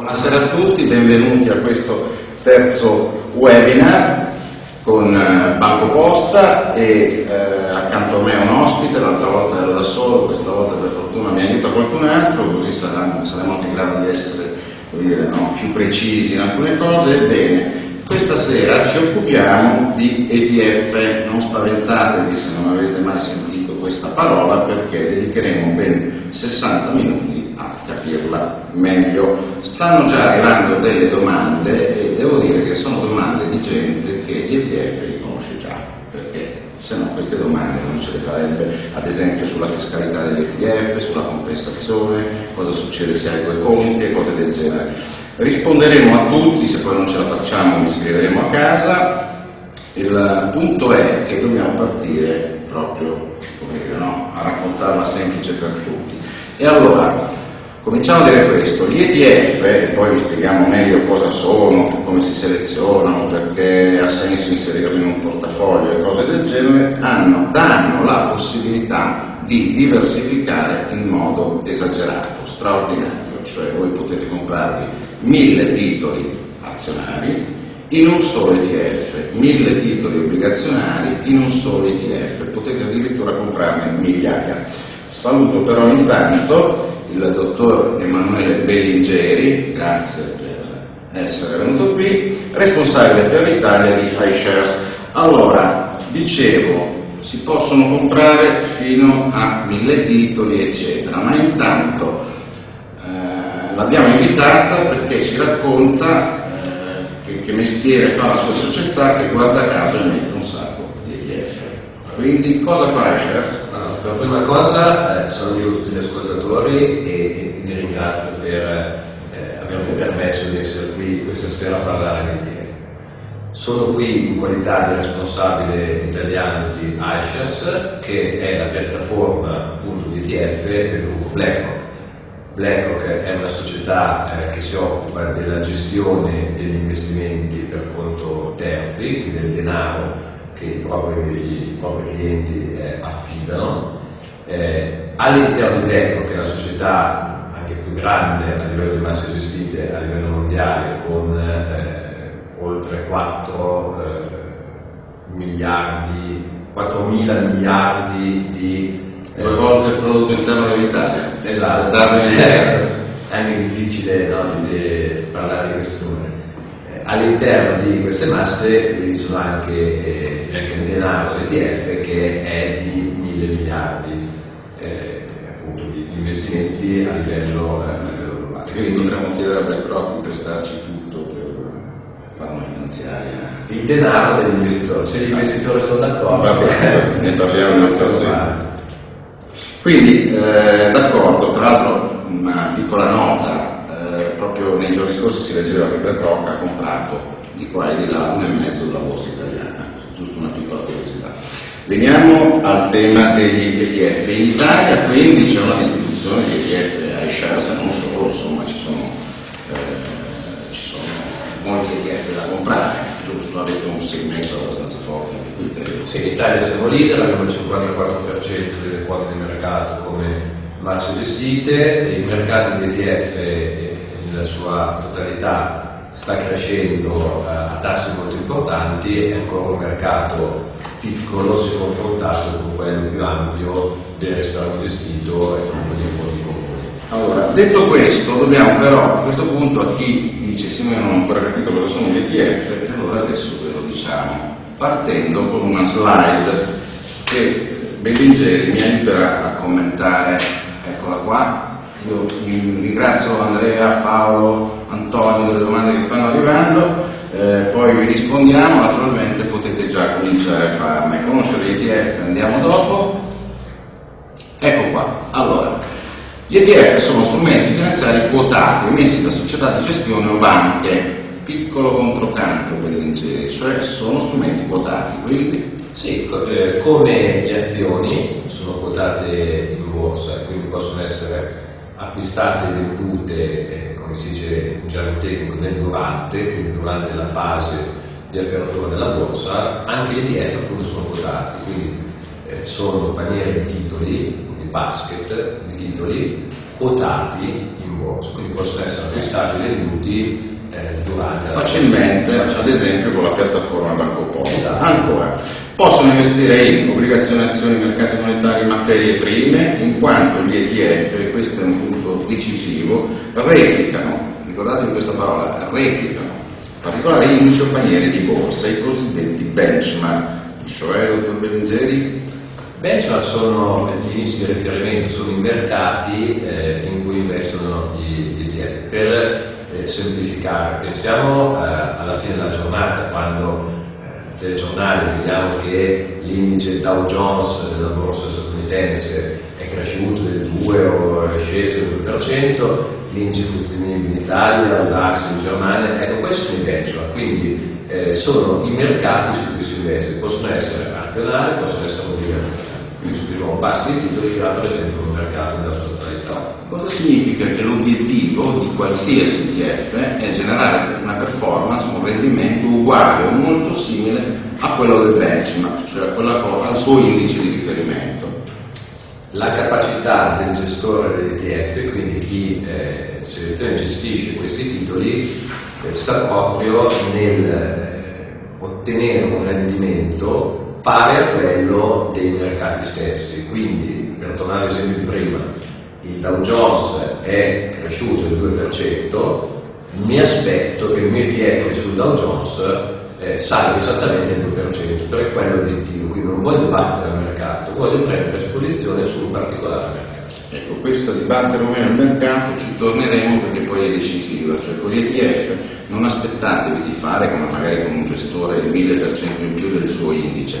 Buonasera a tutti, benvenuti a questo terzo webinar con eh, Banco Posta e eh, accanto a me un ospite, l'altra volta ero da solo, questa volta per fortuna mi aiuta qualcun altro, così saranno, saremo anche in grado di essere dire, no, più precisi in alcune cose. Ebbene, questa sera ci occupiamo di ETF, non spaventatevi se non avete mai sentito questa parola perché dedicheremo ben 60 minuti a capirla meglio. Stanno già arrivando delle domande e devo dire che sono domande di gente che gli ETF li conosce già, perché se no queste domande non ce le farebbe, ad esempio sulla fiscalità degli ETF, sulla compensazione, cosa succede se hai due conti e cose del genere. Risponderemo a tutti, se poi non ce la facciamo mi scriveremo a casa. Il punto è che dobbiamo partire proprio dire, no? a raccontarla semplice per tutti. E allora, cominciamo a dire questo, gli ETF, poi vi spieghiamo meglio cosa sono, come si selezionano, perché ha senso inserirli in un portafoglio e cose del genere, hanno, danno la possibilità di diversificare in modo esagerato, straordinario cioè voi potete comprarvi mille titoli azionari in un solo ETF, mille titoli obbligazionari in un solo ETF, potete addirittura comprarne migliaia. Saluto però intanto il dottor Emanuele Bellingeri, grazie per essere venuto qui, responsabile per l'Italia di iShares. Allora, dicevo, si possono comprare fino a mille titoli, eccetera, ma intanto l'abbiamo invitata perché ci racconta eh, che, che, mestiere fa la sua società che guarda caso sacco di ETF. Quindi cosa fa Shares? Allora, per prima cosa eh, saluto tutti gli ascoltatori e, vi ringrazio per eh, avermi permesso di essere qui questa sera a parlare di ETF. Sono qui in qualità di responsabile italiano di iShares, che è la piattaforma ETF del gruppo BlackRock. BlackRock è una società eh, che si occupa della gestione degli investimenti per conto terzi, quindi del denaro che i propri, i propri clienti eh, affidano. Eh, all'interno di BlackRock, che è una società anche più grande a livello di masse gestite a livello mondiale, con eh, oltre 4 eh, miliardi, 4 mila miliardi di due volte il prodotto interno dell'Italia. Esatto, è anche difficile no, di parlare di questi numeri. All'interno di queste masse vi sono anche, eh, anche il denaro ETF che è di mille miliardi eh, appunto, di investimenti a livello, eh, a livello globale. Quindi potremmo chiedere a BlackRock di prestarci tutto per fare una finanziaria. Il denaro degli investitori, se gli investitori sono d'accordo, Va bene, ne parliamo stasera. Quindi, eh, d'accordo, tra l'altro una piccola nota, eh, proprio nei giorni scorsi si leggeva che BlackRock ha comprato di qua e di là uno e mezzo della borsa italiana, giusto una piccola curiosità. Veniamo al tema degli ETF. In Italia quindi c'è una distribuzione di ETF iShares, non solo, insomma ci sono, eh, ci sono molti ETF da comprare, giusto? Avete un segmento abbastanza forte sì, in Italia siamo leader, abbiamo il 54% delle quote di mercato come masse gestite, il mercato di ETF eh, nella sua totalità sta crescendo eh, a tassi molto importanti, è ancora un mercato piccolo se confrontato con quello più ampio del risparmio gestito e comunque dei fondi comuni. Allora, detto questo, dobbiamo però a questo punto a chi dice sì, noi non ho ancora capito cosa sono gli ETF, allora adesso ve lo diciamo partendo con una slide che Bellingeri mi aiuterà a commentare. Eccola qua. Io ringrazio Andrea, Paolo, Antonio delle domande che stanno arrivando, eh, poi vi rispondiamo, naturalmente potete già cominciare a farne. Conoscere gli ETF andiamo dopo. Ecco qua. Allora, gli ETF sono strumenti finanziari quotati emessi da società di gestione o banche piccolo controcanto per l'ingegneria, cioè sono strumenti quotati, quindi sì, eh, come le azioni sono quotate in borsa quindi possono essere acquistate e vendute, eh, come si dice in gergo tecnico, nel durante, quindi durante la fase di apertura della borsa, anche gli ETF appunto sono quotati, quindi eh, sono paniere di titoli, un basket di titoli quotati in borsa, quindi possono essere acquistati e venduti eh, durante facilmente, ad esempio con la piattaforma Banco Posta. Esatto. Ancora, possono investire in obbligazioni, azioni, mercati monetari, materie prime, in quanto gli ETF, e questo è un punto decisivo, replicano, ricordatevi questa parola, replicano particolari indici o paniere di borsa, i cosiddetti benchmark, cioè, dottor Bellingeri, Benchmark sono gli indici di riferimento, sono i mercati eh, in cui investono gli ETF. Per eh, semplificare, pensiamo eh, alla fine della giornata quando eh, telegiornali vediamo che l'indice Dow Jones della borsa statunitense è cresciuto del 2 o è sceso del 2%, l'indice funzionale in Italia, il DAX in Germania, ecco questi sono i benchmark, quindi eh, sono i mercati su cui si investe, possono essere azionari, possono essere obbligazionari. Quindi sul primo passo di titoli rappresentano un mercato nella sua totalità. Cosa significa che l'obiettivo di qualsiasi ETF è generare una performance, un rendimento uguale o molto simile a quello del benchmark, cioè al suo indice di riferimento. La capacità del gestore dell'ETF, quindi chi eh, seleziona e gestisce questi titoli, eh, sta proprio nel eh, ottenere un rendimento pari a quello dei mercati stessi. Quindi, per tornare all'esempio di prima, il Dow Jones è cresciuto del 2%, mi aspetto che il mio ETF sul Dow Jones eh, salga esattamente il 2%, perché quello l'obiettivo, quindi non voglio battere il mercato, voglio prendere esposizione su un particolare mercato. Ecco, questo di battere o meno il mercato ci torneremo perché poi è decisiva, cioè con gli ETF non aspettatevi di fare come magari con un gestore il 1000% in più del suo indice,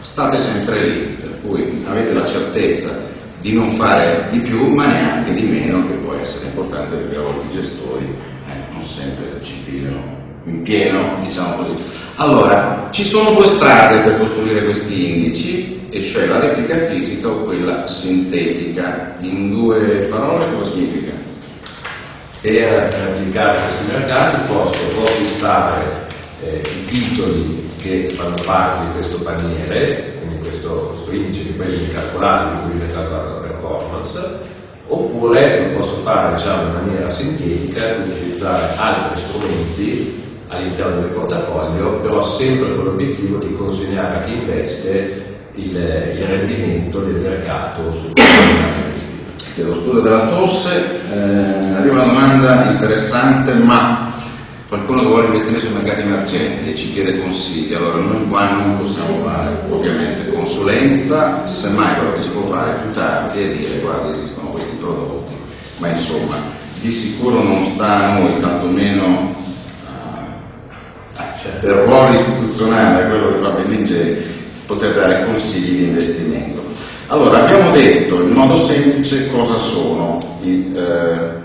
state sempre lì, per cui avete la certezza di non fare di più ma neanche di meno, che può essere importante perché a volte i gestori eh, non sempre ci pigliano in pieno, diciamo così. Allora, ci sono due strade per costruire questi indici, e cioè la replica fisica o quella sintetica. In due parole cosa significa? Per applicare questi mercati posso acquistare eh, i titoli che fanno parte di questo paniere, quindi questo, questo indice che poi viene calcolato, di cui viene calcolata la performance, oppure lo posso fare diciamo, in maniera sintetica, utilizzare altri strumenti all'interno del portafoglio, però sempre con l'obiettivo di consegnare a chi investe il, il rendimento del mercato sul Chiedo scusa della tosse, eh, arriva una domanda interessante, ma qualcuno che vuole investire sui mercati emergenti e ci chiede consigli, allora noi qua non possiamo fare ovviamente consulenza, semmai quello che si può fare più tardi è dire guarda esistono questi prodotti, ma insomma di sicuro non sta a noi, tantomeno cioè, per ruolo istituzionale, quello che fa Bellingeri, poter dare consigli di investimento. Allora, abbiamo detto in modo semplice cosa sono i, eh,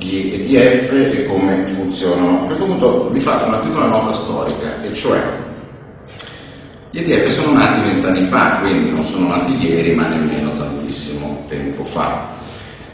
gli ETF e come funzionano. A questo punto vi faccio una piccola nota storica, e cioè gli ETF sono nati vent'anni fa, quindi non sono nati ieri, ma nemmeno tantissimo tempo fa.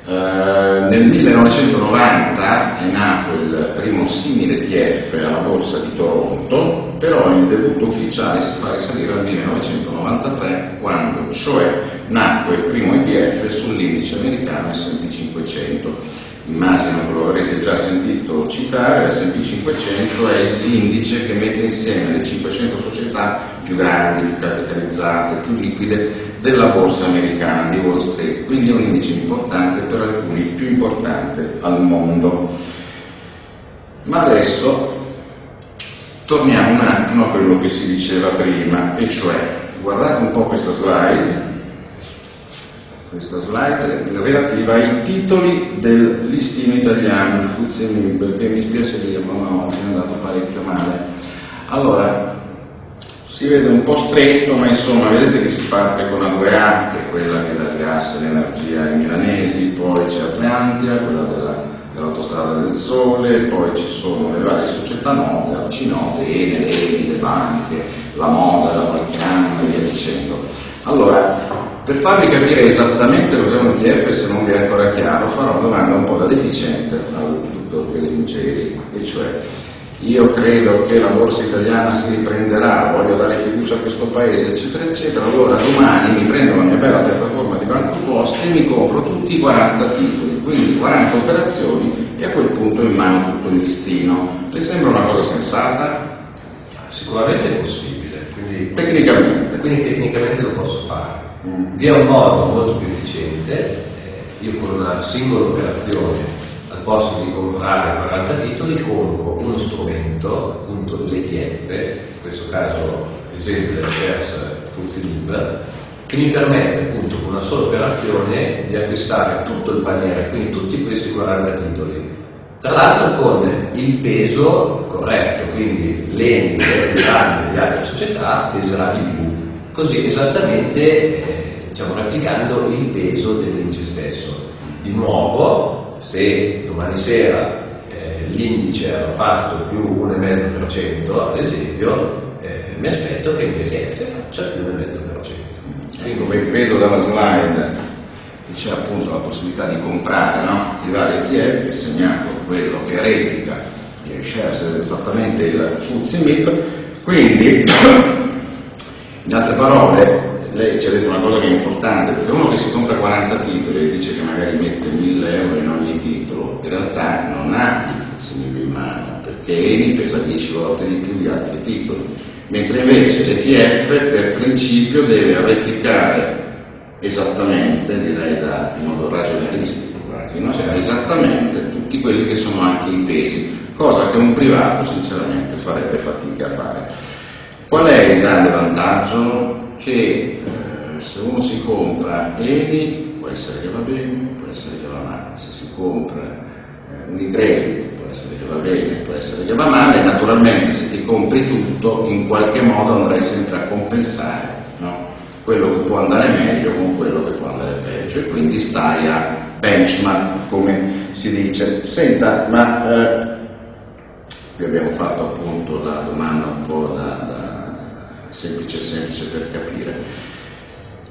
Eh, nel 1990 è nato il primo simile ETF alla borsa di Toronto, però il debutto ufficiale si fa risalire al 1993, quando cioè nacque il primo ETF sull'indice americano S&P 500. Immagino che lo avrete già sentito citare, l'S&P 500 è l'indice che mette insieme le 500 società più grandi, più capitalizzate, più liquide della borsa americana di Wall Street, quindi è un indice importante, per alcuni più importante al mondo. Ma adesso torniamo un attimo a quello che si diceva prima, e cioè, guardate un po' questa slide, questa slide relativa ai titoli del listino italiano, il Fuzzi perché mi spiace dirlo, no, mi è andato parecchio male. Allora, si vede un po' stretto, ma insomma vedete che si parte con la 2A, che è quella che dà il gas e l'energia ai milanesi, poi c'è Atlantia, quella della, dell'autostrada del sole, poi ci sono le varie società note, la Cinote, Ene, Eni, le banche, la moda da qualche anno e via dicendo. Allora, per farvi capire esattamente cos'è un ETF, se non vi è ancora chiaro, farò una domanda un po' da deficiente al dottor Federinceri, e cioè io credo che la borsa italiana si riprenderà, voglio dare fiducia a questo paese, eccetera, eccetera, allora domani mi prendo la mia bella piattaforma di Banco Posta e mi compro tutti i 40 titoli, quindi 40 operazioni e a quel punto in mano tutto il listino. Le sembra una cosa sensata? Sicuramente è possibile, quindi Tecnicamente. quindi tecnicamente lo posso fare. Mm. Vi è un modo molto più efficiente, eh, io con una singola operazione al posto di comprare 40 titoli compro uno strumento, appunto l'ETF, in questo caso l'esempio del shares FTSE che mi permette appunto con una sola operazione di acquistare tutto il paniere, quindi tutti questi 40 titoli. Tra l'altro con il peso corretto, quindi l'ente grande di altre società peserà di più, così esattamente diciamo, replicando il peso dell'indice stesso. Di nuovo, se domani sera eh, l'indice ha fatto più 1,5% ad esempio, eh, mi aspetto che il ETF faccia più 1,5%. Quindi, come vedo dalla slide, c'è appunto la possibilità di comprare no? i vari ETF, segnato quello che replica i shares esattamente il FTSE MIP, quindi in altre parole lei ci ha detto una cosa che è importante, perché uno che si compra 40 titoli e dice che magari mette 1000 euro in ogni titolo, in realtà non ha il MIP in mano, perché ENI pesa 10 volte di più di altri titoli, mentre invece l'ETF per principio deve replicare esattamente, direi da, in modo ragionieristico quasi, no? cioè esattamente tutti quelli che sono anche i pesi, cosa che un privato sinceramente farebbe fatica a fare. Qual è il grande vantaggio? Che eh, se uno si compra Eni può essere che va bene, può essere che va male, se si compra eh, Unicredit può essere che va bene, può essere che va male, naturalmente se ti compri tutto in qualche modo andrai sempre a compensare no? quello che può andare meglio con quello che può andare peggio e quindi stai a benchmark come si dice. Senta, ma eh, vi abbiamo fatto appunto la domanda un po' da, da semplice semplice per capire.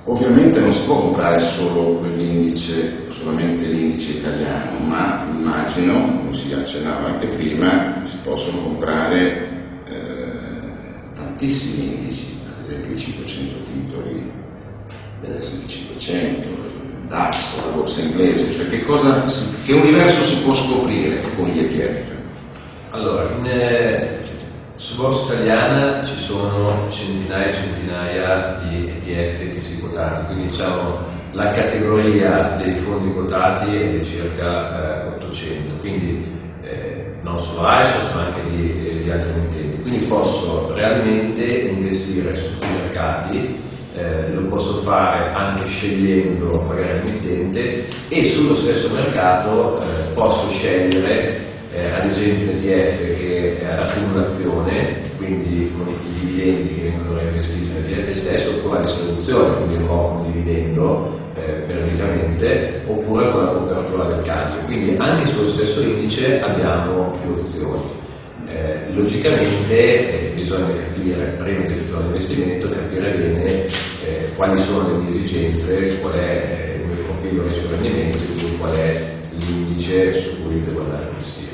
Ovviamente non si può comprare solo quell'indice, solamente l'indice italiano, ma immagino, come si accennava anche prima, si possono comprare eh, tantissimi indici, ad esempio i 500 titoli dell'S&P 500, il DAX, la borsa inglese, cioè che, cosa, che universo si può scoprire con gli ETF? Allora, in, eh, su Borsa Italiana ci sono centinaia e centinaia di ETF che si quotati, quindi diciamo la categoria dei fondi quotati è circa eh, 800, quindi eh, non solo ISOS ma anche di, eh, di altri emittenti, quindi posso realmente investire su tutti i mercati, eh, lo posso fare anche scegliendo magari l'emittente e sullo stesso mercato eh, posso scegliere eh, ad esempio l'ETF che è accumulazione, quindi con i dividendi che vengono reinvestiti nell'ETF stesso, oppure la distribuzione, quindi un po' un dividendo eh, periodicamente, oppure con la copertura del cambio. Quindi anche sullo stesso indice abbiamo più opzioni. Eh, logicamente eh, bisogna capire, prima di effettuare l'investimento, capire bene eh, quali sono le mie esigenze, qual è eh, il mio profilo di rendimento quindi qual è l'indice su cui devo andare a investire.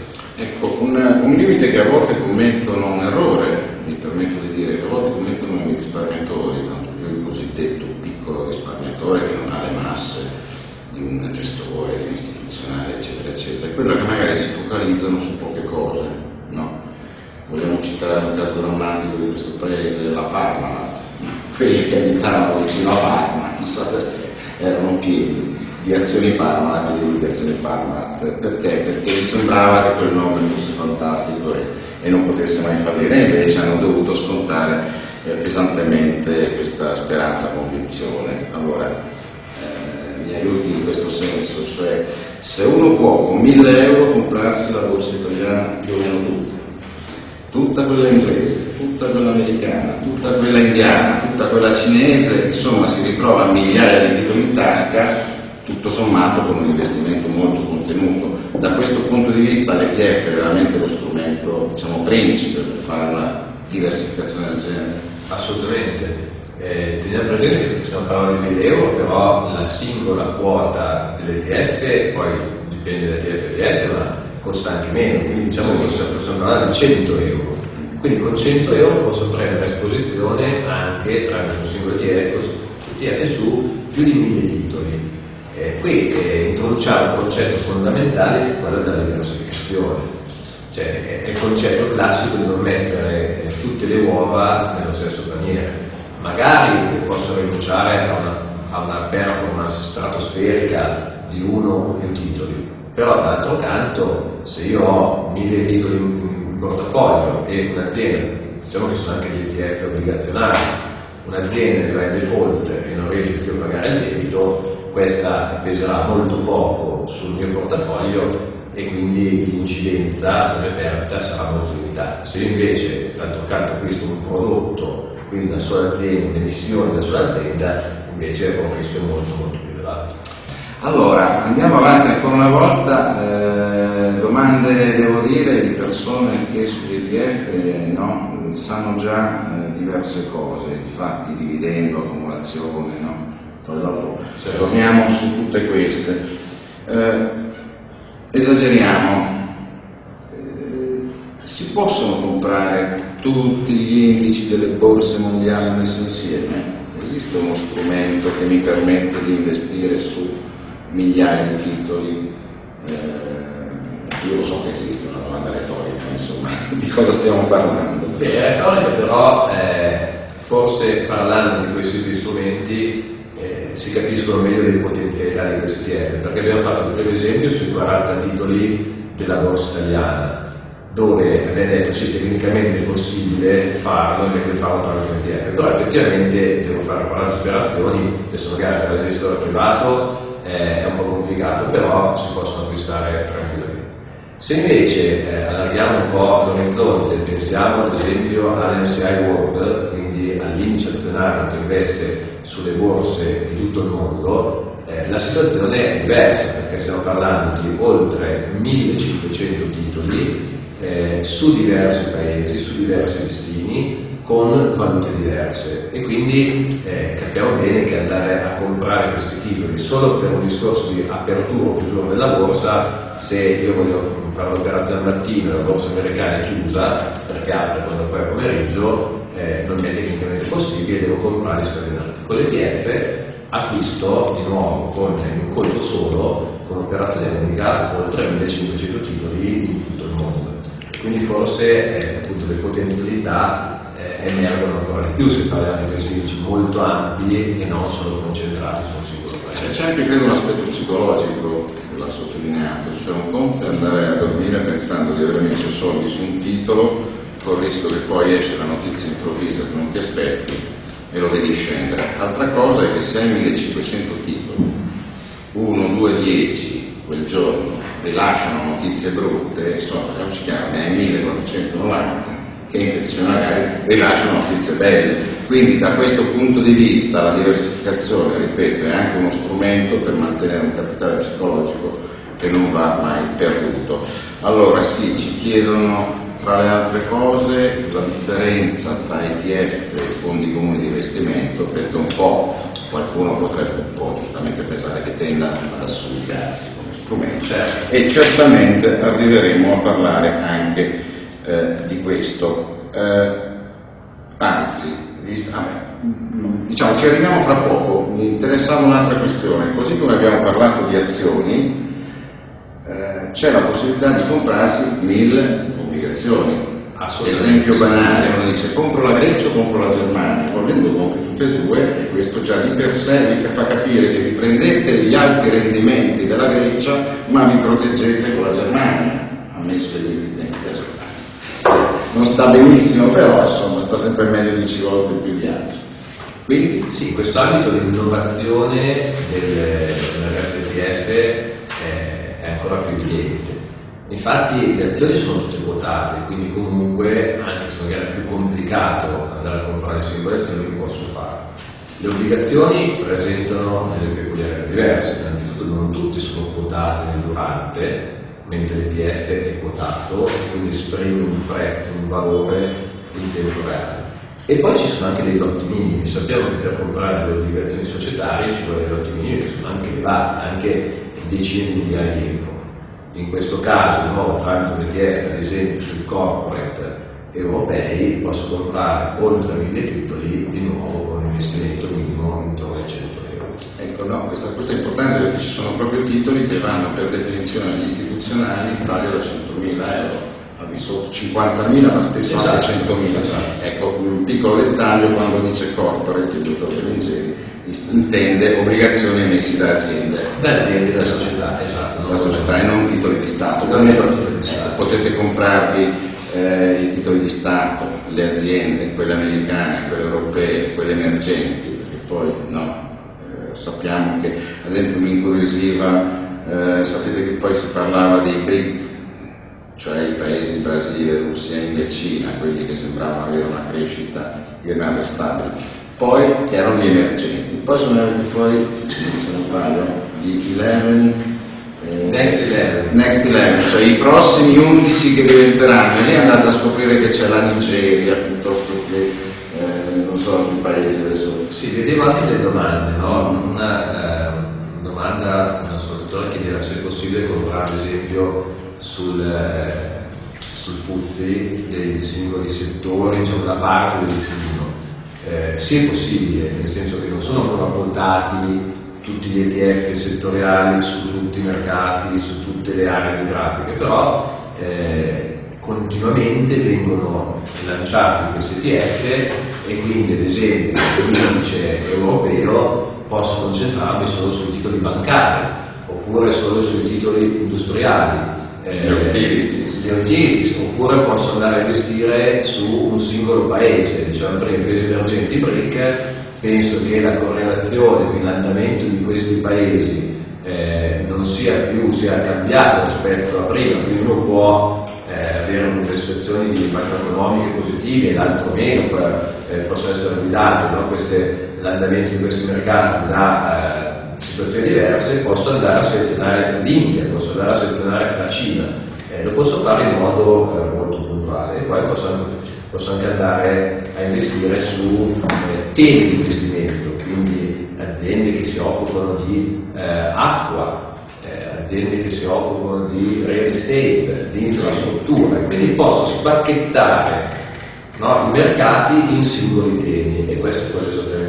Ecco, un, un limite che a volte commettono un errore, mi permetto di dire, che a volte commettono i risparmiatori, tanto più il cosiddetto piccolo risparmiatore che non ha le masse di un gestore, di un istituzionale, eccetera, eccetera, è quello che magari si focalizzano su poche cose, no? Vogliamo citare un caso drammatico di questo paese, la Parmalat, quelli che abitavano vicino a Parma, chissà perché, erano pieni di azioni Parmalat e di obbligazioni Parmalat. Perché? Perché mi sembrava che quel nome fosse fantastico e, e non potesse mai fallire, e invece hanno dovuto scontare eh, pesantemente questa speranza convinzione. Allora, eh, mi aiuti in questo senso, cioè se uno può con 1000 euro comprarsi la borsa italiana più o meno tutta, tutta quella inglese, tutta quella americana, tutta quella indiana, tutta quella cinese, insomma si ritrova migliaia di titoli in tasca, tutto sommato con un investimento molto contenuto. Da questo punto di vista l'ETF è veramente lo strumento diciamo, principe per fare una diversificazione del genere. Assolutamente. Eh, teniamo presente che stiamo parlando di 1000 euro, però la singola quota dell'ETF, poi dipende da ETF ETF, ma costa anche meno, quindi diciamo che possiamo parlare di 100 euro. Quindi con 100 euro posso prendere a esposizione anche tramite un singolo ETF, ETF su più di 1000 titoli. Eh, qui eh, introduciamo un concetto fondamentale che è quello della diversificazione. Cioè, è il concetto classico di non mettere tutte le uova nello stesso paniere. Magari posso rinunciare a una, a una performance stratosferica di uno o più titoli, però d'altro canto se io ho mille titoli in portafoglio e un'azienda, diciamo che sono anche gli ETF obbligazionari, un'azienda che va in default e non riesce più a pagare il debito, questa peserà molto poco sul mio portafoglio e quindi l'incidenza delle perdita sarà molto limitata. Se invece, d'altro canto, acquisto un prodotto, quindi una sola azienda, un'emissione da sola azienda, invece ho un rischio molto molto più elevato. Allora, andiamo avanti ancora una volta, eh, domande devo dire di persone che sugli ETF no, sanno già eh, diverse cose, infatti dividendo, accumulazione, no? Poi dopo torniamo su tutte queste. Eh, esageriamo, eh, si possono comprare tutti gli indici delle borse mondiali messi insieme? Esiste uno strumento che mi permette di investire su migliaia di titoli? Eh, io lo so che esiste una domanda retorica, insomma, di cosa stiamo parlando? Beh, retorica però, eh, forse parlando di questi strumenti, si capiscono meglio le potenzialità di questi ETF, perché abbiamo fatto il primo esempio sui 40 titoli della borsa italiana, dove abbiamo detto sì, tecnicamente è possibile farlo e deve farlo tramite un ETF, però effettivamente devo fare 40 operazioni sono gare per l'investitore privato, eh, è un po' complicato, però si possono acquistare tranquillamente. Se invece eh, allarghiamo un po' l'orizzonte, pensiamo ad esempio all'MCI World, quindi all'indice azionario che investe sulle borse di tutto il mondo, eh, la situazione è diversa perché stiamo parlando di oltre 1500 titoli eh, su diversi paesi, su diversi listini, con valute diverse e quindi eh, capiamo bene che andare a comprare questi titoli solo per un discorso di apertura o chiusura della borsa, se io voglio fare un'operazione al mattino e la borsa americana è chiusa perché apre quando poi è pomeriggio, eh, non è tecnicamente possibile, devo comprare scadenati. Con l'ETF acquisto di nuovo con un colpo solo, con un'operazione unica, oltre 1500 titoli in tutto il mondo. Quindi forse eh, appunto le potenzialità eh, emergono ancora di più se parliamo di indici molto ampi e non solo concentrati su un singolo paese. C'è anche credo un aspetto psicologico che va sottolineato, cioè un conto è andare a dormire pensando di aver messo soldi su un titolo con il rischio che poi esce la notizia improvvisa che non ti aspetti e lo vedi scendere. Altra cosa è che se hai 1500 titoli, 1, 2, 10 quel giorno rilasciano notizie brutte, insomma, ci chiamano, ne hai 1490 che invece magari rilasciano notizie belle. Quindi da questo punto di vista la diversificazione, ripeto, è anche uno strumento per mantenere un capitale psicologico che non va mai perduto. Allora sì, ci chiedono tra le altre cose la differenza tra ETF e fondi comuni di investimento perché un po' qualcuno potrebbe un po' giustamente pensare che tenda ad associarsi come strumento certo. e certamente arriveremo a parlare anche eh, di questo eh, anzi vista, ah, diciamo ci arriviamo fra poco mi interessava un'altra questione così come abbiamo parlato di azioni eh, c'è la possibilità di comprarsi mille obbligazioni. Esempio banale, uno dice compro la Grecia o compro la Germania, volendo compri tutte e due e questo già di per sé vi fa capire che vi prendete gli alti rendimenti della Grecia ma vi proteggete con la Germania, ammesso che esistenti la Germania. Non sta benissimo però insomma sta sempre meglio 10 volte più di altri. Quindi? Sì, questo ambito di innovazione del, dell'RTF è, è ancora più evidente Infatti le azioni sono tutte quotate, quindi comunque, anche se magari è più complicato andare a comprare singole azioni, posso farlo. Le obbligazioni presentano delle peculiarità diverse, innanzitutto non tutte sono quotate nel durante, mentre l'ETF è quotato e quindi esprime un prezzo, un valore in tempo reale. E poi ci sono anche dei lotti minimi, sappiamo che per comprare le obbligazioni societarie ci vuole dei lotti minimi che sono anche elevati, anche decine di migliaia di euro. In questo caso, di nuovo, tramite ETF, ad esempio sui corporate europei, posso comprare oltre 1000 titoli di nuovo con un investimento minimo intorno ai 100 euro. Ecco, no, questo, questo, è importante perché ci sono proprio titoli che vanno per definizione agli istituzionali in taglio da 100.000 euro al di sotto 50.000 ma spesso esatto. anche 100.000 esatto. ecco un piccolo dettaglio quando dice corporate il dottor Bellingeri intende obbligazioni emessi da aziende da aziende, da società esatto da società e non titoli di Stato, Quindi. Eh, potete comprarvi eh, i titoli di Stato le aziende, quelle americane, quelle europee, quelle emergenti perché poi no eh, sappiamo che ad esempio mi incuriosiva eh, sapete che poi si parlava dei BRIC cioè i paesi Brasile, Russia, India e Cina, quelli che sembravano avere una crescita irrealistabile. Poi erano gli emergenti, poi sono venuti fuori, se non sbaglio, gli 11 eh, Next 11. Next 11, cioè i prossimi 11 che diventeranno, e lì andate a scoprire che c'è la Nigeria piuttosto che eh, non so altri paesi adesso. Sì, vedevo anche delle domande, no? Una eh, domanda, un ascoltatore chiedeva se è possibile comprare ad esempio sul, eh, sul FUZI dei singoli settori, diciamo la parte del singolo. Eh, sì è possibile, nel senso che non sono ancora quotati tutti gli ETF settoriali su tutti i mercati, su tutte le aree geografiche, però eh, continuamente vengono lanciati questi ETF e quindi ad esempio l'indice europeo posso concentrarmi solo sui titoli bancari oppure solo sui titoli industriali eh, le utilities. le utilities, oppure posso andare a investire su un singolo paese, diciamo per i paesi emergenti BRIC, penso che la correlazione, quindi l'andamento di questi paesi eh, non sia più, sia cambiato rispetto a prima, quindi uno può eh, avere di macroeconomiche positive e l'altro meno, eh, possono essere guidate no? l'andamento di questi mercati da eh, situazioni diverse, posso andare a selezionare l'India, posso andare a selezionare la Cina, eh, lo posso fare in modo eh, molto puntuale e poi posso anche, posso anche, andare a investire su eh, temi di investimento, quindi aziende che si occupano di eh, acqua, eh, aziende che si occupano di real estate, di infrastruttura, quindi posso spacchettare no, i mercati in singoli temi e questo è quello che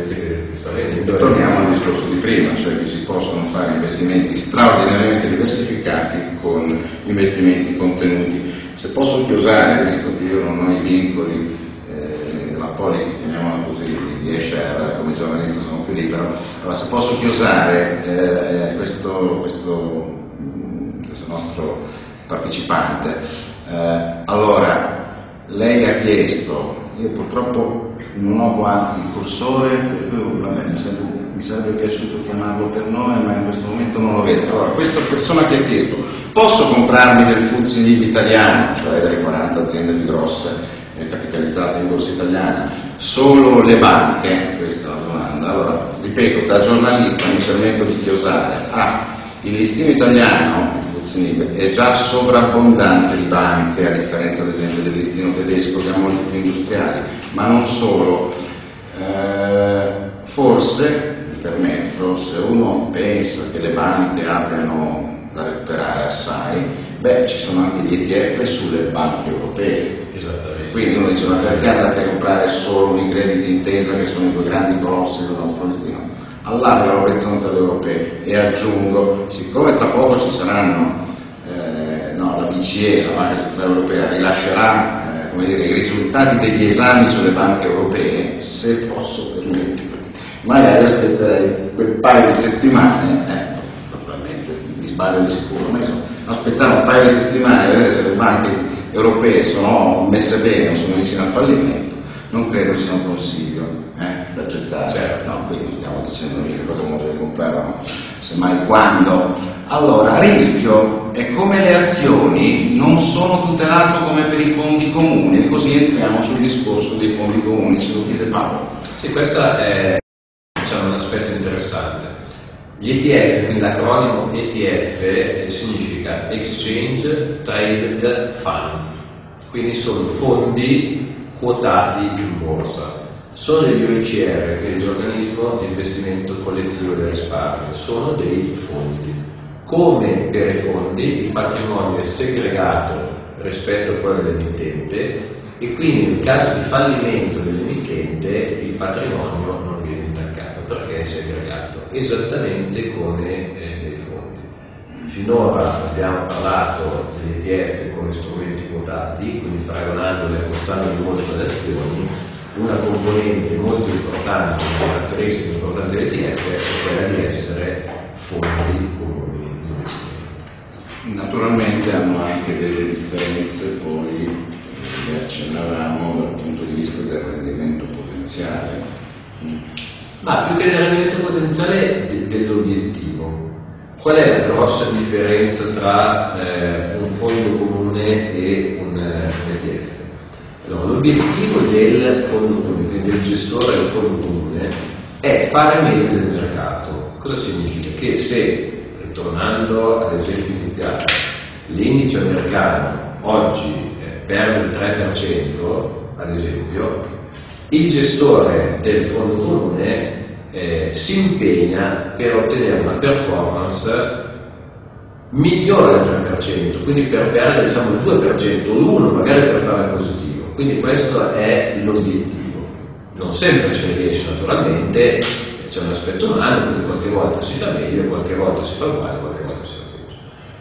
Torniamo al discorso di prima, cioè che si possono fare investimenti straordinariamente diversificati con investimenti contenuti. Se posso chiusare, visto che io non ho i vincoli eh, della policy, chiamiamola così, di Escher, come giornalista sono più libero, allora se posso chiusare eh, questo, questo, questo, nostro partecipante, eh, allora lei ha chiesto, io purtroppo non ho qua il cursore, vabbè, mi, sarebbe, mi, sarebbe, piaciuto chiamarlo per nome, ma in questo momento non lo vedo. Allora, questa persona che ha chiesto, posso comprarmi del FUZI italiano, cioè delle 40 aziende più grosse eh, capitalizzate in borsa italiana, solo le banche? Questa è la domanda. Allora, ripeto, da giornalista mi permetto di chiosare. Ah, il listino italiano è già sovrabbondante di banche, a differenza ad esempio del listino tedesco che ha molti più industriali, ma non solo. Eh, forse, mi permetto, se uno pensa che le banche abbiano da recuperare assai, beh, ci sono anche gli ETF sulle banche europee. Quindi uno dice, ma perché andate a comprare solo i crediti d'intesa che sono i due grandi colossi del nostro listino? Allarga l'orizzonte alle europee. E aggiungo, siccome tra poco ci saranno, eh, no, la BCE, la Banca Centrale Europea, rilascerà eh, dire, i risultati degli esami sulle banche europee, se posso permettermi, magari aspetterei quel paio di settimane, ecco, probabilmente mi sbaglio di sicuro, ma insomma, aspettare un paio di settimane e vedere se le banche europee sono messe bene o sono vicine al fallimento, non credo sia un consiglio. eh, da gettare. Certo, no, qui non stiamo dicendo che cosa uno deve comprare, semmai quando. Allora, rischio è come le azioni non sono tutelate come per i fondi comuni, e così entriamo sul discorso dei fondi comuni, ce lo chiede Paolo. Sì, questo è diciamo, un aspetto interessante. Gli ETF, quindi l'acronimo ETF eh, significa Exchange Traded Fund, quindi sono fondi quotati in borsa sono gli OICR, che è l'organismo di investimento collettivo del risparmio, sono dei fondi come per i fondi il patrimonio è segregato rispetto a quello dell'emittente e quindi in caso di fallimento dell'emittente il patrimonio non viene intaccato perché è segregato, esattamente come eh, nei fondi. Finora abbiamo parlato degli ETF come strumenti quotati, quindi paragonandoli a costando di molte azioni, una componente molto importante, una caratteristica importante dell'ETF è quella di essere fondi comuni Naturalmente hanno anche delle differenze, poi le accennavamo dal punto di vista del rendimento potenziale. Ma più che del rendimento potenziale dell'obiettivo. Qual è la grossa differenza tra eh, un fondo comune e un eh, ETF? Allora, l'obiettivo del fondo comune, del gestore del fondo comune, è fare meglio del mercato. Cosa significa? Che se tornando all'esempio iniziale, l'indice americano oggi perde il 3%, ad esempio, il gestore del fondo comune eh, si impegna per ottenere una performance migliore del 3%, quindi per perdere diciamo, il 2%, l'1 magari per fare positivo. Quindi questo è l'obiettivo. Non sempre ci riesce naturalmente, c'è un aspetto umano, quindi qualche volta si fa meglio, qualche volta si fa uguale, qualche volta si fa peggio.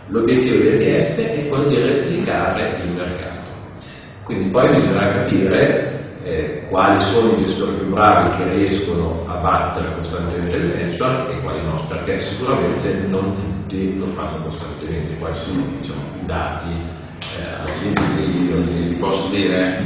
L'obiettivo dell'EDF è quello di replicare il mercato. Quindi poi bisognerà capire eh, quali sono i gestori più bravi che riescono a battere costantemente il benchmark e quali no, perché sicuramente non tutti lo fanno costantemente, qua ci sono diciamo, i dati. Eh, posso dire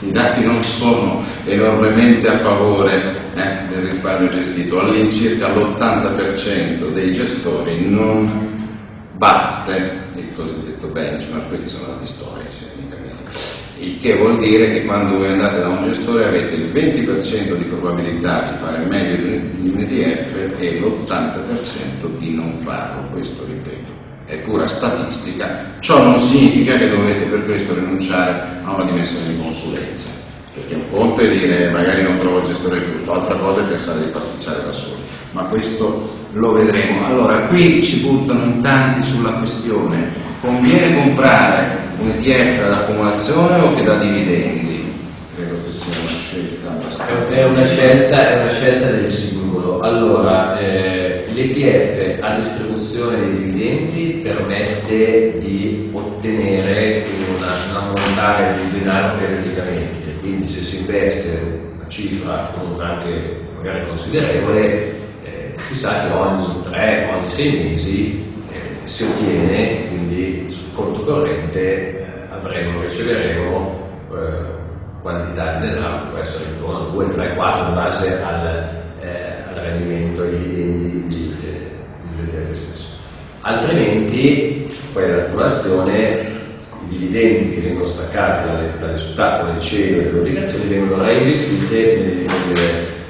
i dati non sono enormemente a favore eh, del risparmio gestito, all'incirca l'80% dei gestori non batte il cosiddetto benchmark, questi sono dati storici, il che vuol dire che quando voi andate da un gestore avete il 20% di probabilità di fare meglio di un ETF e l'80% di non farlo, questo ripeto è pura statistica, ciò non significa che dovete per questo rinunciare a una dimensione di consulenza, perché un conto è dire magari non trovo il gestore giusto, altra cosa è pensare di pasticciare da soli, ma questo lo vedremo. Allora, qui ci buttano in tanti sulla questione, conviene comprare un ETF ad accumulazione o che dà dividendi? Credo che sia una scelta abbastanza... È una scelta, è una scelta del singolo. Allora, eh L'ETF a distribuzione dei dividendi permette di ottenere una, un ammontare di denaro periodicamente, quindi se si investe una cifra comunque anche magari considerevole, eh, si sa che ogni 3, ogni 6 mesi eh, si ottiene, quindi sul conto corrente eh, avremo, riceveremo eh, quantità di denaro può essere intorno a 2, 3, 4 in base al al rendimento ai dividendi di, eh, stesso. Altrimenti, poi l'accumulazione, i dividendi che vengono staccati dalle, dalle società con il cielo e delle obbligazioni vengono reinvestite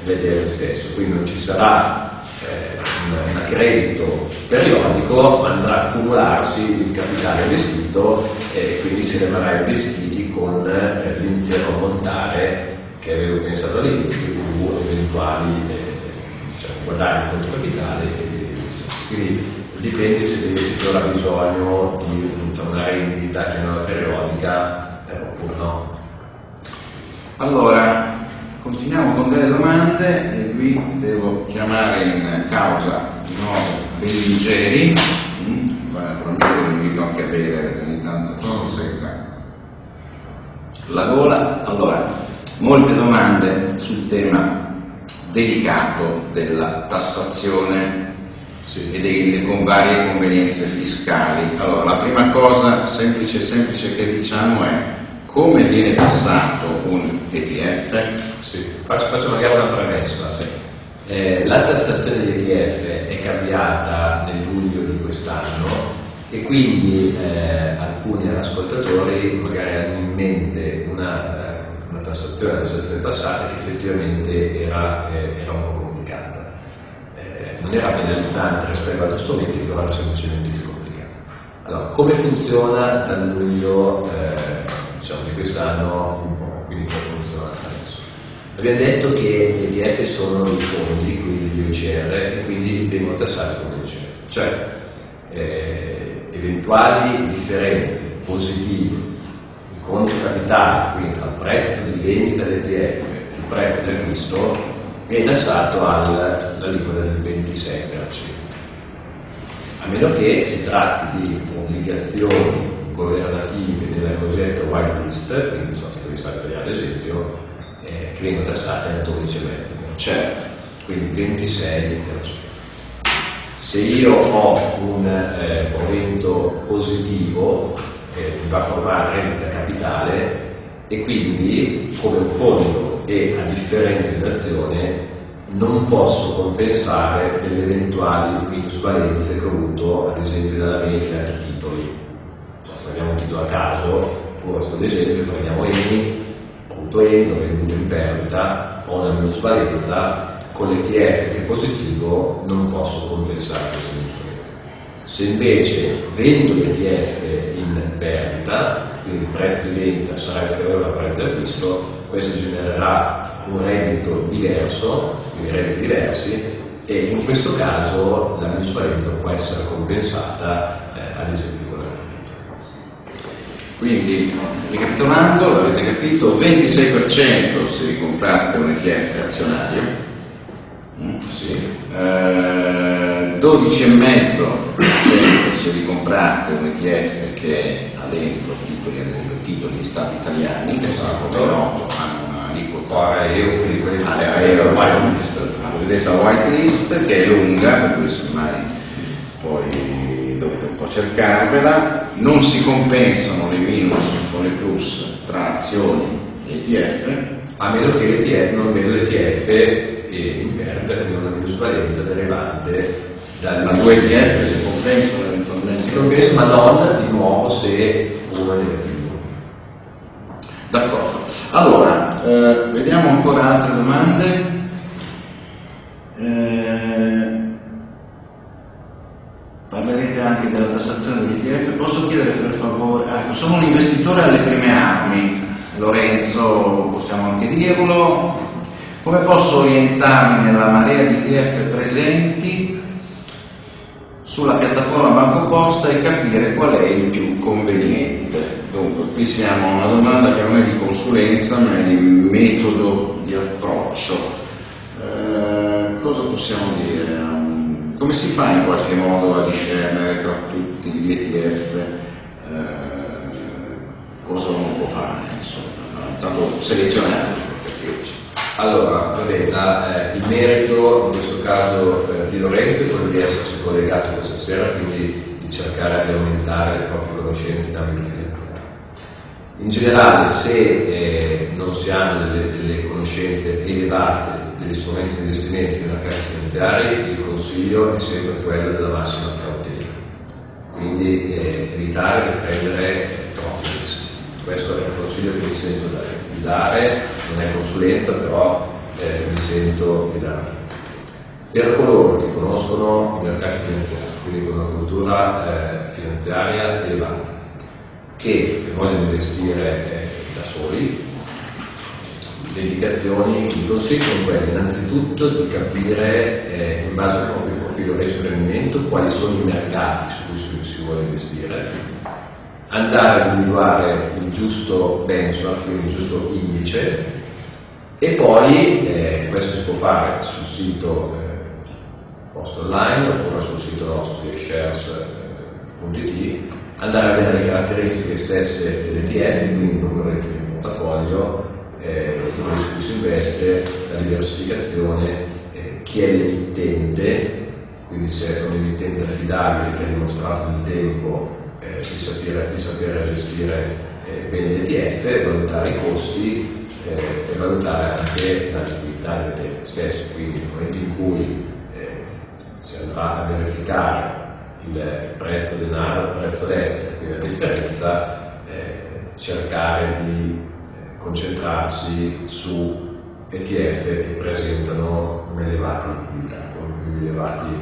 dell'ETF stesso, quindi non ci sarà eh, un, accredito periodico, andrà a accumularsi il capitale investito e quindi si rimarrà investiti con eh, l'intero montare che avevo pensato all'inizio, più eventuali il conto capitale e quindi dipende se si avrà bisogno di una rendita che non è periodica eh, oppure no. Allora, continuiamo con delle domande e qui devo chiamare in causa di nuovo Bellingeri, mm, naturalmente lo invito anche a bere perché ogni tanto non si secca la gola. Allora, molte domande sul tema delicato della tassazione sì. e con varie convenienze fiscali. Allora, la prima cosa semplice semplice che diciamo è come viene tassato un ETF? Sì. Faccio, faccio, magari una premessa. Sì. Eh, la tassazione degli ETF è cambiata nel luglio di quest'anno e quindi eh, alcuni ascoltatori magari hanno in mente una tassazione delle tassazioni passate che effettivamente era, eh, era un po' complicata. Eh, non era penalizzante rispetto ad altri strumenti, però era semplicemente più complicata. Allora, come funziona da luglio eh, diciamo, di quest'anno quindi come funziona adesso? Abbiamo detto che gli ETF sono i fondi, quindi gli OCR, e quindi vengono tassati come OCR. Cioè, eh, eventuali differenze positive conto capitale, quindi al prezzo di vendita dell'ETF, il prezzo di acquisto, viene tassato all'aliquota del 27%. A meno che si tratti di obbligazioni governative della cosiddetta white list, quindi sono titoli di Stato ad esempio, eh, che vengono tassate al 12,5%, quindi 26%. Se io ho un eh, momento positivo eh, va a formare rendita capitale e quindi come un fondo e a differente nazione non posso compensare delle eventuali minusvalenze avuto ad esempio dalla vendita di titoli. Prendiamo un titolo a caso, questo ad esempio prendiamo Eni, avuto Eni, ho venduto in perdita, ho una minusvalenza, con l'ETF che è positivo non posso compensare questa differenza. Se invece vendo l'ETF in perdita, quindi il prezzo di vendita sarà inferiore al prezzo di acquisto, questo genererà un reddito diverso, quindi redditi diversi, e in questo caso la minusvalenza può essere compensata eh, ad esempio con la quindi, ricapitolando, l'avete capito, 26% se vi comprate un ETF azionario, sì. eh, 12,5% se vi comprate un ETF che ha dentro titoli, ad esempio titoli di Stati italiani, che sono come noto hanno un'aliquota aereo, la cosiddetta whitelist che è lunga, per cui semmai poi dovete un po' cercarvela, non si compensano le minus o le plus tra azioni e ETF, a meno che l'ETF non vedo l'ETF e in quindi una minusvalenza derivante due ETF si compensano eventualmente? Si compensano, ma non di nuovo se uno è negativo. D'accordo. Allora, eh, vediamo ancora altre domande. Eh, parlerete anche della tassazione degli ETF. Posso chiedere per favore, ecco, sono un investitore alle prime armi, Lorenzo possiamo anche dirlo, come posso orientarmi nella marea di ETF presenti sulla piattaforma Banco Posta e capire qual è il più conveniente? Dunque, qui siamo a una domanda che non è di consulenza ma è di metodo di approccio. Eh, cosa possiamo dire? Come si fa in qualche modo a discernere tra tutti gli ETF eh, cosa uno può fare? Insomma, intanto selezionare per capirci. Allora, vabbè, la, eh, il merito in questo caso eh, di Lorenzo è quello di essersi collegato questa sera, quindi di cercare di aumentare le proprie conoscenze in ambito finanziario. In generale, se eh, non si hanno delle, delle, conoscenze elevate degli strumenti di investimento nei mercati finanziari, il consiglio è sempre quello della massima cautela. Quindi eh, evitare di prendere troppi rischi. Questo è il consiglio che mi sento di dare non è consulenza, però eh, mi sento di dare. Per coloro che conoscono i mercati finanziari, quindi con una cultura eh, finanziaria elevata, che vogliono investire eh, da soli, le indicazioni, i consigli sono quelli innanzitutto di capire eh, in base al proprio profilo rischio-rendimento quali sono i mercati su cui si vuole investire, andare a individuare il giusto benchmark, quindi il giusto indice e poi eh, questo si può fare sul sito eh, post online oppure sul sito nostro di shares.it, andare a vedere le caratteristiche stesse dell'ETF, quindi il numero di portafoglio, eh, dove su cui si investe, la diversificazione, eh, chi è l'emittente, quindi se è un emittente affidabile che ha dimostrato nel tempo di, sapere, di sapere gestire eh, bene l'ETF, valutare i costi eh, e valutare anche la liquidità del debito stesso, quindi nel momento in cui eh, si andrà a verificare il prezzo denaro, il prezzo letto, quindi la differenza, cercare di concentrarsi su ETF che presentano un'elevata liquidità, con elevati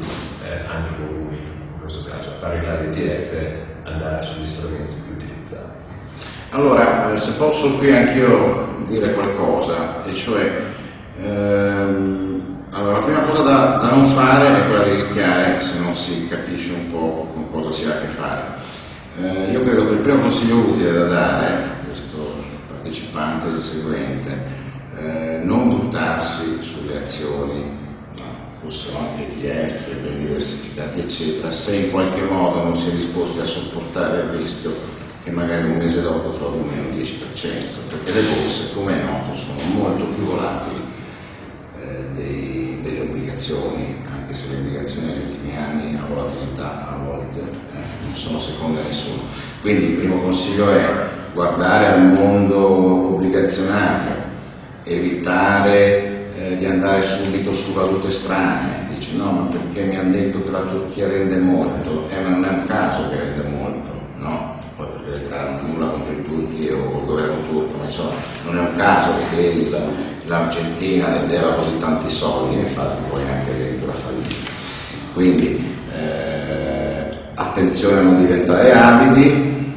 eh, anche volumi, in questo caso a parità di ETF andare sugli strumenti più utilizzati. Allora, eh, se posso qui anch'io dire qualcosa, e cioè ehm, Allora, la prima cosa da, da, non fare è quella di rischiare se non si capisce un po' con cosa si ha a che fare. Eh, io credo che il primo consiglio utile da dare a questo partecipante è il seguente, eh, non buttarsi sulle azioni, no, fossero anche ETF, ben diversificati, eccetera, se in qualche modo non si è disposti a sopportare il rischio che magari un mese dopo trovi meno 10%, perché le borse, come è noto, sono molto più volatili eh, dei, delle obbligazioni, anche se le obbligazioni negli ultimi anni a volatilità a volte eh, non sono seconde a nessuno. Quindi il primo consiglio è guardare al mondo obbligazionario, evitare eh, di andare subito su valute strane, dici no ma perché mi hanno detto che la Turchia rende molto, e non è un caso che rende molto, no? poi per verità nulla contro i turchi o il governo turco, ma insomma non è un caso che l'Argentina rendeva così tanti soldi infatti poi anche addirittura fallita. Quindi eh, attenzione a non diventare avidi,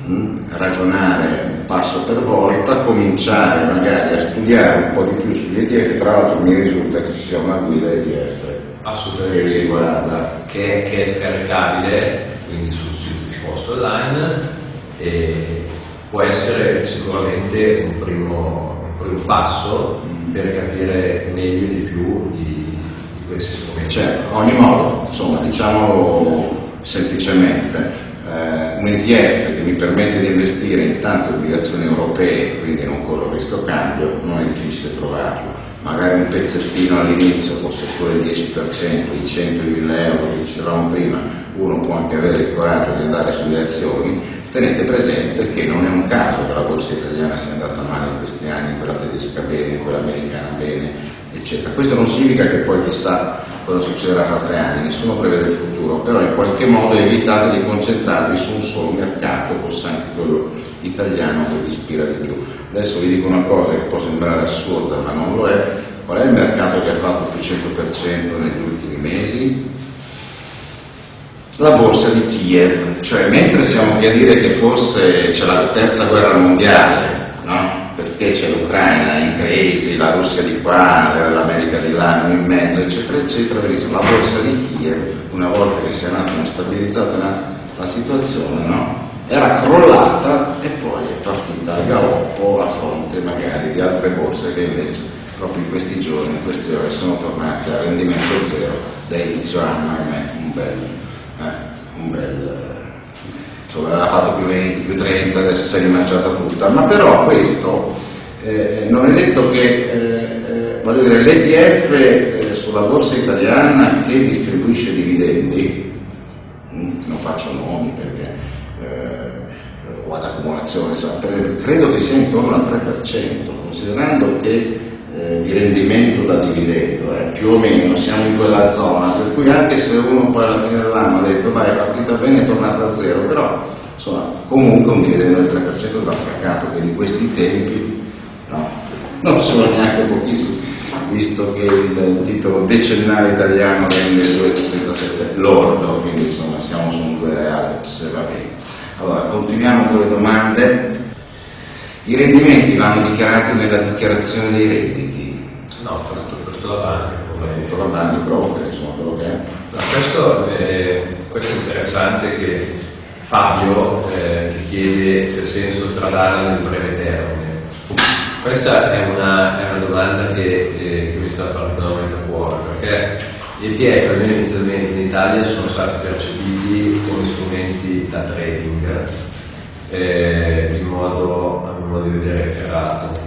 mh, mm, ragionare passo per volta, cominciare magari a studiare un po' di più sugli ETF, tra l'altro mi risulta che ci sia una guida ETF assolutamente che, riguarda. Che, che è scaricabile quindi sul sito posto online e può essere sicuramente un primo, un primo passo per capire meglio di più di, di questi strumenti. Certo, ogni modo, insomma, diciamo semplicemente, eh, un ETF che mi permette di investire in tante obbligazioni europee, quindi non corro rischio cambio, non è difficile trovarlo. Magari un pezzettino all'inizio, forse pure il 10%, i 100 1000 euro che dicevamo prima, uno può anche avere il coraggio di andare sulle azioni, tenete presente che non è un caso che la borsa italiana sia andata male in questi anni, quella tedesca bene, quella americana bene, eccetera. Questo non significa che poi chissà cosa succederà fra tre anni, nessuno prevede il futuro, però in qualche modo evitate di concentrarvi su un solo mercato, forse anche quello italiano che vi ispira di più. Adesso vi dico una cosa che può sembrare assurda, ma non lo è. Qual è il mercato che ha fatto più 100% negli ultimi mesi? la borsa di Kiev, cioè mentre siamo qui a dire che forse c'è la terza guerra mondiale, no? Perché c'è l'Ucraina in crisi, la Russia di qua, l'America di là, noi in mezzo, eccetera, eccetera, la borsa di Kiev, una volta che si è un attimo stabilizzata la, la situazione, no? era crollata e poi è partita al galoppo a fronte magari di altre borse che invece proprio in questi giorni, in queste ore sono tornate a rendimento zero da inizio anno, ahimè, un bel eh, un bel insomma aveva fatto più 20, più 30, adesso si è rimangiata tutta, ma però questo eh, non è detto che eh, eh dire, l'ETF eh, sulla borsa italiana che distribuisce dividendi, mm, non faccio nomi perché eh, o ad accumulazione, insomma, credo che sia intorno al 3%, considerando che eh, di rendimento da dividendo, eh, più o meno siamo in quella zona, per cui anche se uno poi alla fine dell'anno ha detto vai è partita bene è tornata a zero, però insomma comunque un dividendo del 3% va staccato, che di questi tempi no, non sono neanche pochissimi, visto che il titolo decennale italiano rende 2,37 lordo, quindi insomma siamo su un 2 reale, se va bene. Allora, continuiamo con le domande. I rendimenti vanno dichiarati nella dichiarazione dei redditi? No, fatto, fatto la banca. Fatto la banca, il broker, insomma, quello che è. No, questo, è, questo, è interessante che Fabio eh, chiede se ha senso tradare nel breve termine. Questa è una, è una domanda che, eh, che, mi sta particolarmente a cuore, perché gli ETF, almeno inizialmente in Italia, sono stati percepiti come strumenti da trading eh, in, modo, a modo di vedere errato,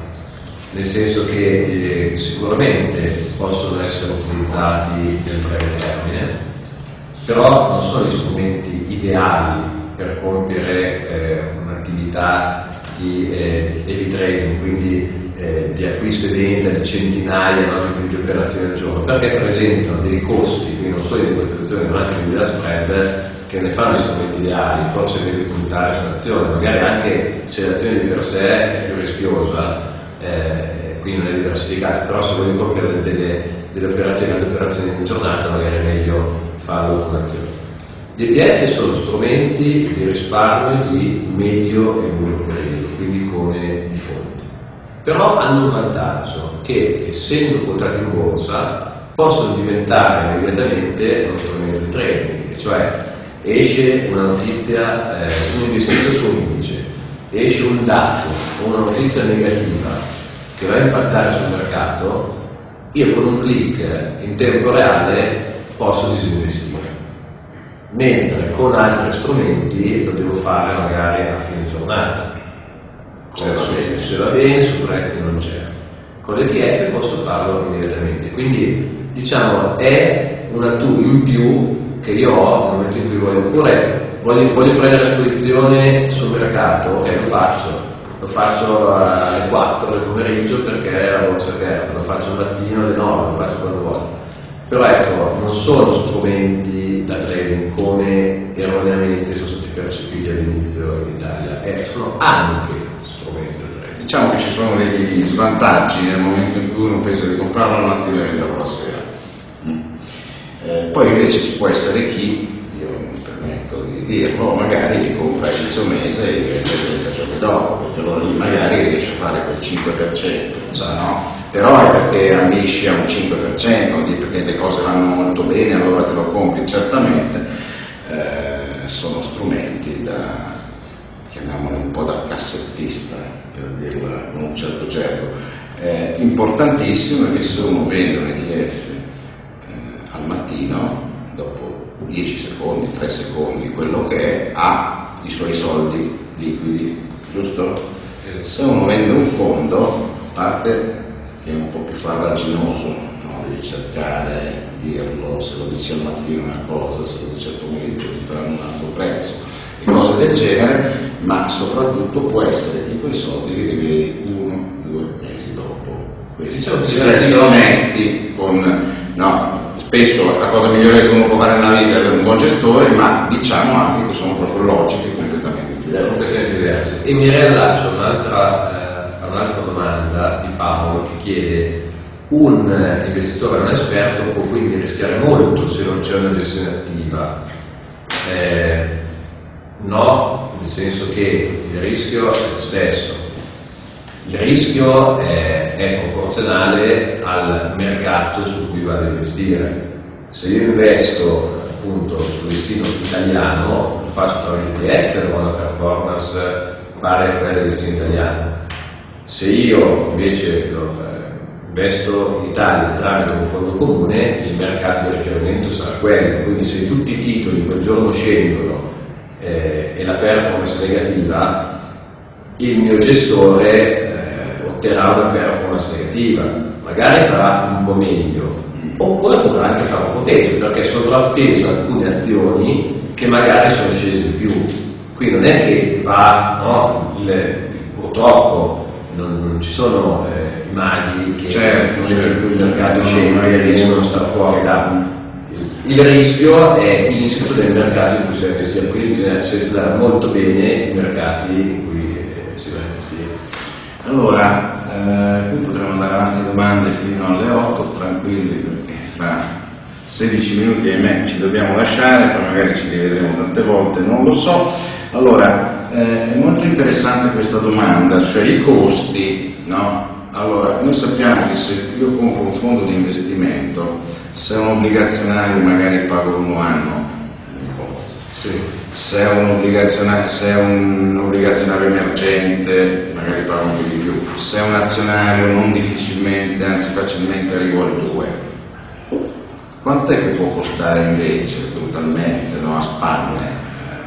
nel senso che eh, sicuramente possono essere utilizzati nel breve termine, però non sono gli strumenti ideali per compiere eh, un'attività di eh, heavy trading, quindi eh, di acquisto e vendita di centinaia no, di operazioni al giorno, perché presentano dei costi, quindi non solo di negoziazione ma anche di spread, che ne fanno gli strumenti ideali, forse devi puntare sull'azione, magari anche se l'azione di per sé è più rischiosa, eh, quindi non è diversificata, però se vuoi compiere delle, delle operazioni, delle operazioni in giornata magari è meglio farlo con l'azione. Gli ETF sono strumenti di risparmio di medio e lungo periodo, quindi come i fondi. Però hanno un vantaggio che essendo quotati in borsa possono diventare immediatamente uno strumento di trading, cioè esce una notizia eh, un investito su un indice, esce un dato o una notizia negativa che va a impattare sul mercato, io con un clic in tempo reale posso disinvestire. Mentre con altri strumenti lo devo fare magari a fine giornata. Se va bene, se va bene, su prezzi non c'è. Con l'ETF posso farlo immediatamente. Quindi diciamo è una tool in più che io ho nel momento in cui voglio, oppure voglio, voglio prendere esposizione sul mercato e lo faccio, lo faccio alle 4 del pomeriggio perché la borsa è aperta, lo faccio al mattino alle 9, lo faccio quando voglio. Però ecco, non sono strumenti da trading come erroneamente sono stati percepiti all'inizio in Italia, eh, sono anche strumenti da trading. Diciamo che ci sono degli svantaggi nel momento in cui uno pensa di comprarlo la mattina e venderlo la sera. Poi invece ci può essere chi, io mi permetto di dirlo, magari li compra inizio mese e vende 30 giorni dopo, perché allora lì magari riesce a fare quel 5%, sa, no? però è perché ambisci a un 5%, non di perché le cose vanno molto bene, allora te lo compri certamente, eh, sono strumenti da, chiamiamoli un po' da cassettista, per dirla con un certo gergo. Eh, importantissimo è che se uno vende un ETF mattino, dopo 10 secondi, 3 secondi, quello che è, ha i suoi soldi liquidi, giusto? Se uno vende un fondo, a parte che è un po' più farraginoso, no? devi cercare, dirlo, se lo dici al mattino una cosa, se lo dici al pomeriggio ti faranno un altro prezzo, e cose del genere, ma soprattutto può essere che quei soldi li riveli uno, due mesi dopo. Questi sono essere onesti con no, spesso la cosa migliore che uno può fare nella vita è avere un buon gestore, ma diciamo anche che sono proprio logiche completamente diverse. E mi riallaccio a un'altra, eh, un'altra domanda di Paolo che chiede un investitore non esperto può quindi rischiare molto se non c'è una gestione attiva. Eh, no, nel senso che il rischio è lo stesso. Il rischio è, è proporzionale al mercato su cui vado a investire. Se io investo appunto sul listino italiano, faccio tra l'ETF, ho una performance pari a quella del listino italiano. Se io invece eh, investo in Italia tramite un fondo comune, il mercato di riferimento sarà quello. Quindi se tutti i titoli quel giorno scendono eh, e la performance è negativa, il mio gestore otterrà una performance negativa, magari farà un po' meglio, oppure potrà anche fare un po' peggio perché sovrappeso alcune azioni che magari sono scese di più. Qui non è che va, no, il, purtroppo non, non, ci sono eh, i maghi che certo, non certo, il mercato certo, scende e riescono a stare fuori da il rischio è l'insito del mercato in cui si va a investire, quindi bisogna selezionare molto bene i mercati in cui eh, si va a investire. Allora, eh, qui potremmo andare avanti domande fino alle 8, tranquilli, perché fra 16 minuti ahimè ci dobbiamo lasciare, poi magari ci rivedremo tante volte, non lo so. Allora, eh, è molto interessante questa domanda, cioè i costi, no? Allora, noi sappiamo che se io compro un fondo di investimento, se è un obbligazionario magari pago un anno, Sì. se è un obbligazionario, se è un obbligazionario emergente magari pago un più, se un azionario non difficilmente, anzi facilmente arrivo al 2. Quant'è che può costare invece totalmente no, a spalle?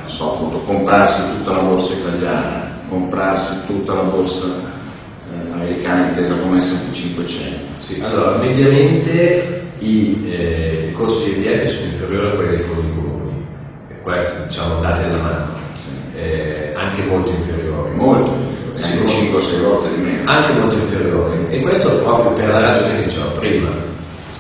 Non so, appunto, comprarsi tutta la borsa italiana, comprarsi tutta la borsa eh, americana intesa come S&P 500. Sì, allora, mediamente i eh, costi di ETF sono inferiori a quelli dei fondi comuni, diciamo dati alla mano, eh, anche molto inferiori. Molto, Sì, anche molto. 5 o 6 volte di meno. Anche molto inferiori. E questo proprio per la ragione che dicevo prima.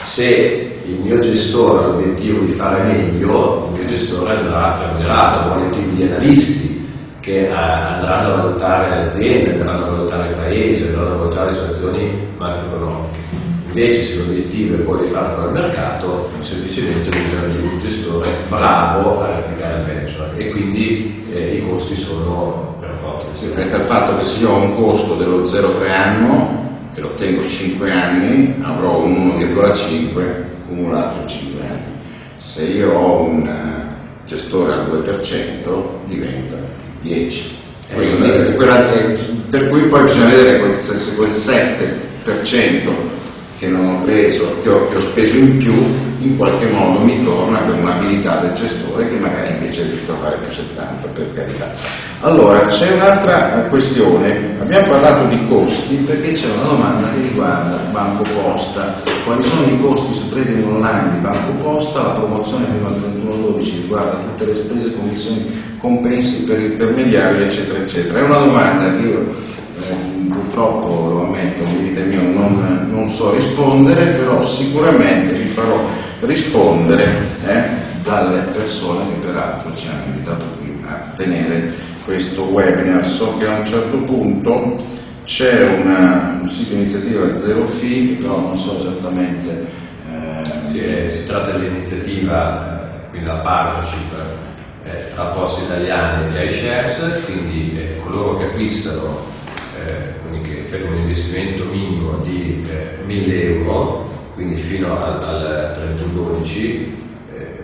Se il mio gestore ha l'obiettivo di fare meglio, il mio gestore andrà remunerato, con un team di analisti che eh, andranno a valutare le aziende, andranno a valutare il paese, andranno a valutare le situazioni macroeconomiche. Invece se l'obiettivo è poi di fare con il mercato, semplicemente bisogna di un gestore bravo a replicare il benchmark e quindi eh, i costi sono per forza. Sì, resta il fatto che se io ho un costo dello 0,3 anno e lo tengo 5 anni, avrò un 1,5 accumulato 5 anni. Se io ho un eh, gestore al 2% diventa 10. Quindi, Eh, quella- eh, per cui poi bisogna vedere se quel 7% che non ho preso, che ho, che ho speso in più, in qualche modo mi torna per un'abilità del gestore che magari invece è riuscito a fare più 70, per carità. Allora, c'è un'altra eh, questione, abbiamo parlato di costi perché c'è una domanda che riguarda Banco Posta, quali sono i costi su trading online di Banco Posta, la promozione fino al 31-12 riguarda tutte le spese, commissioni, compensi per intermediari, eccetera, eccetera. È una domanda che io eh, purtroppo lo ammetto, limite mio, non, non so rispondere, però sicuramente vi farò rispondere eh, dalle persone che peraltro ci hanno invitato qui a tenere questo webinar. So che a un certo punto c'è un sito iniziativa Zero Fee, però non so esattamente. eh, è- si tratta dell'iniziativa, eh, quindi la partnership eh, tra Poste Italiane e iShares, quindi eh, coloro che acquistano, quindi che effettuano un investimento minimo di eh, 1000 euro, quindi fino al, al 31-12, eh,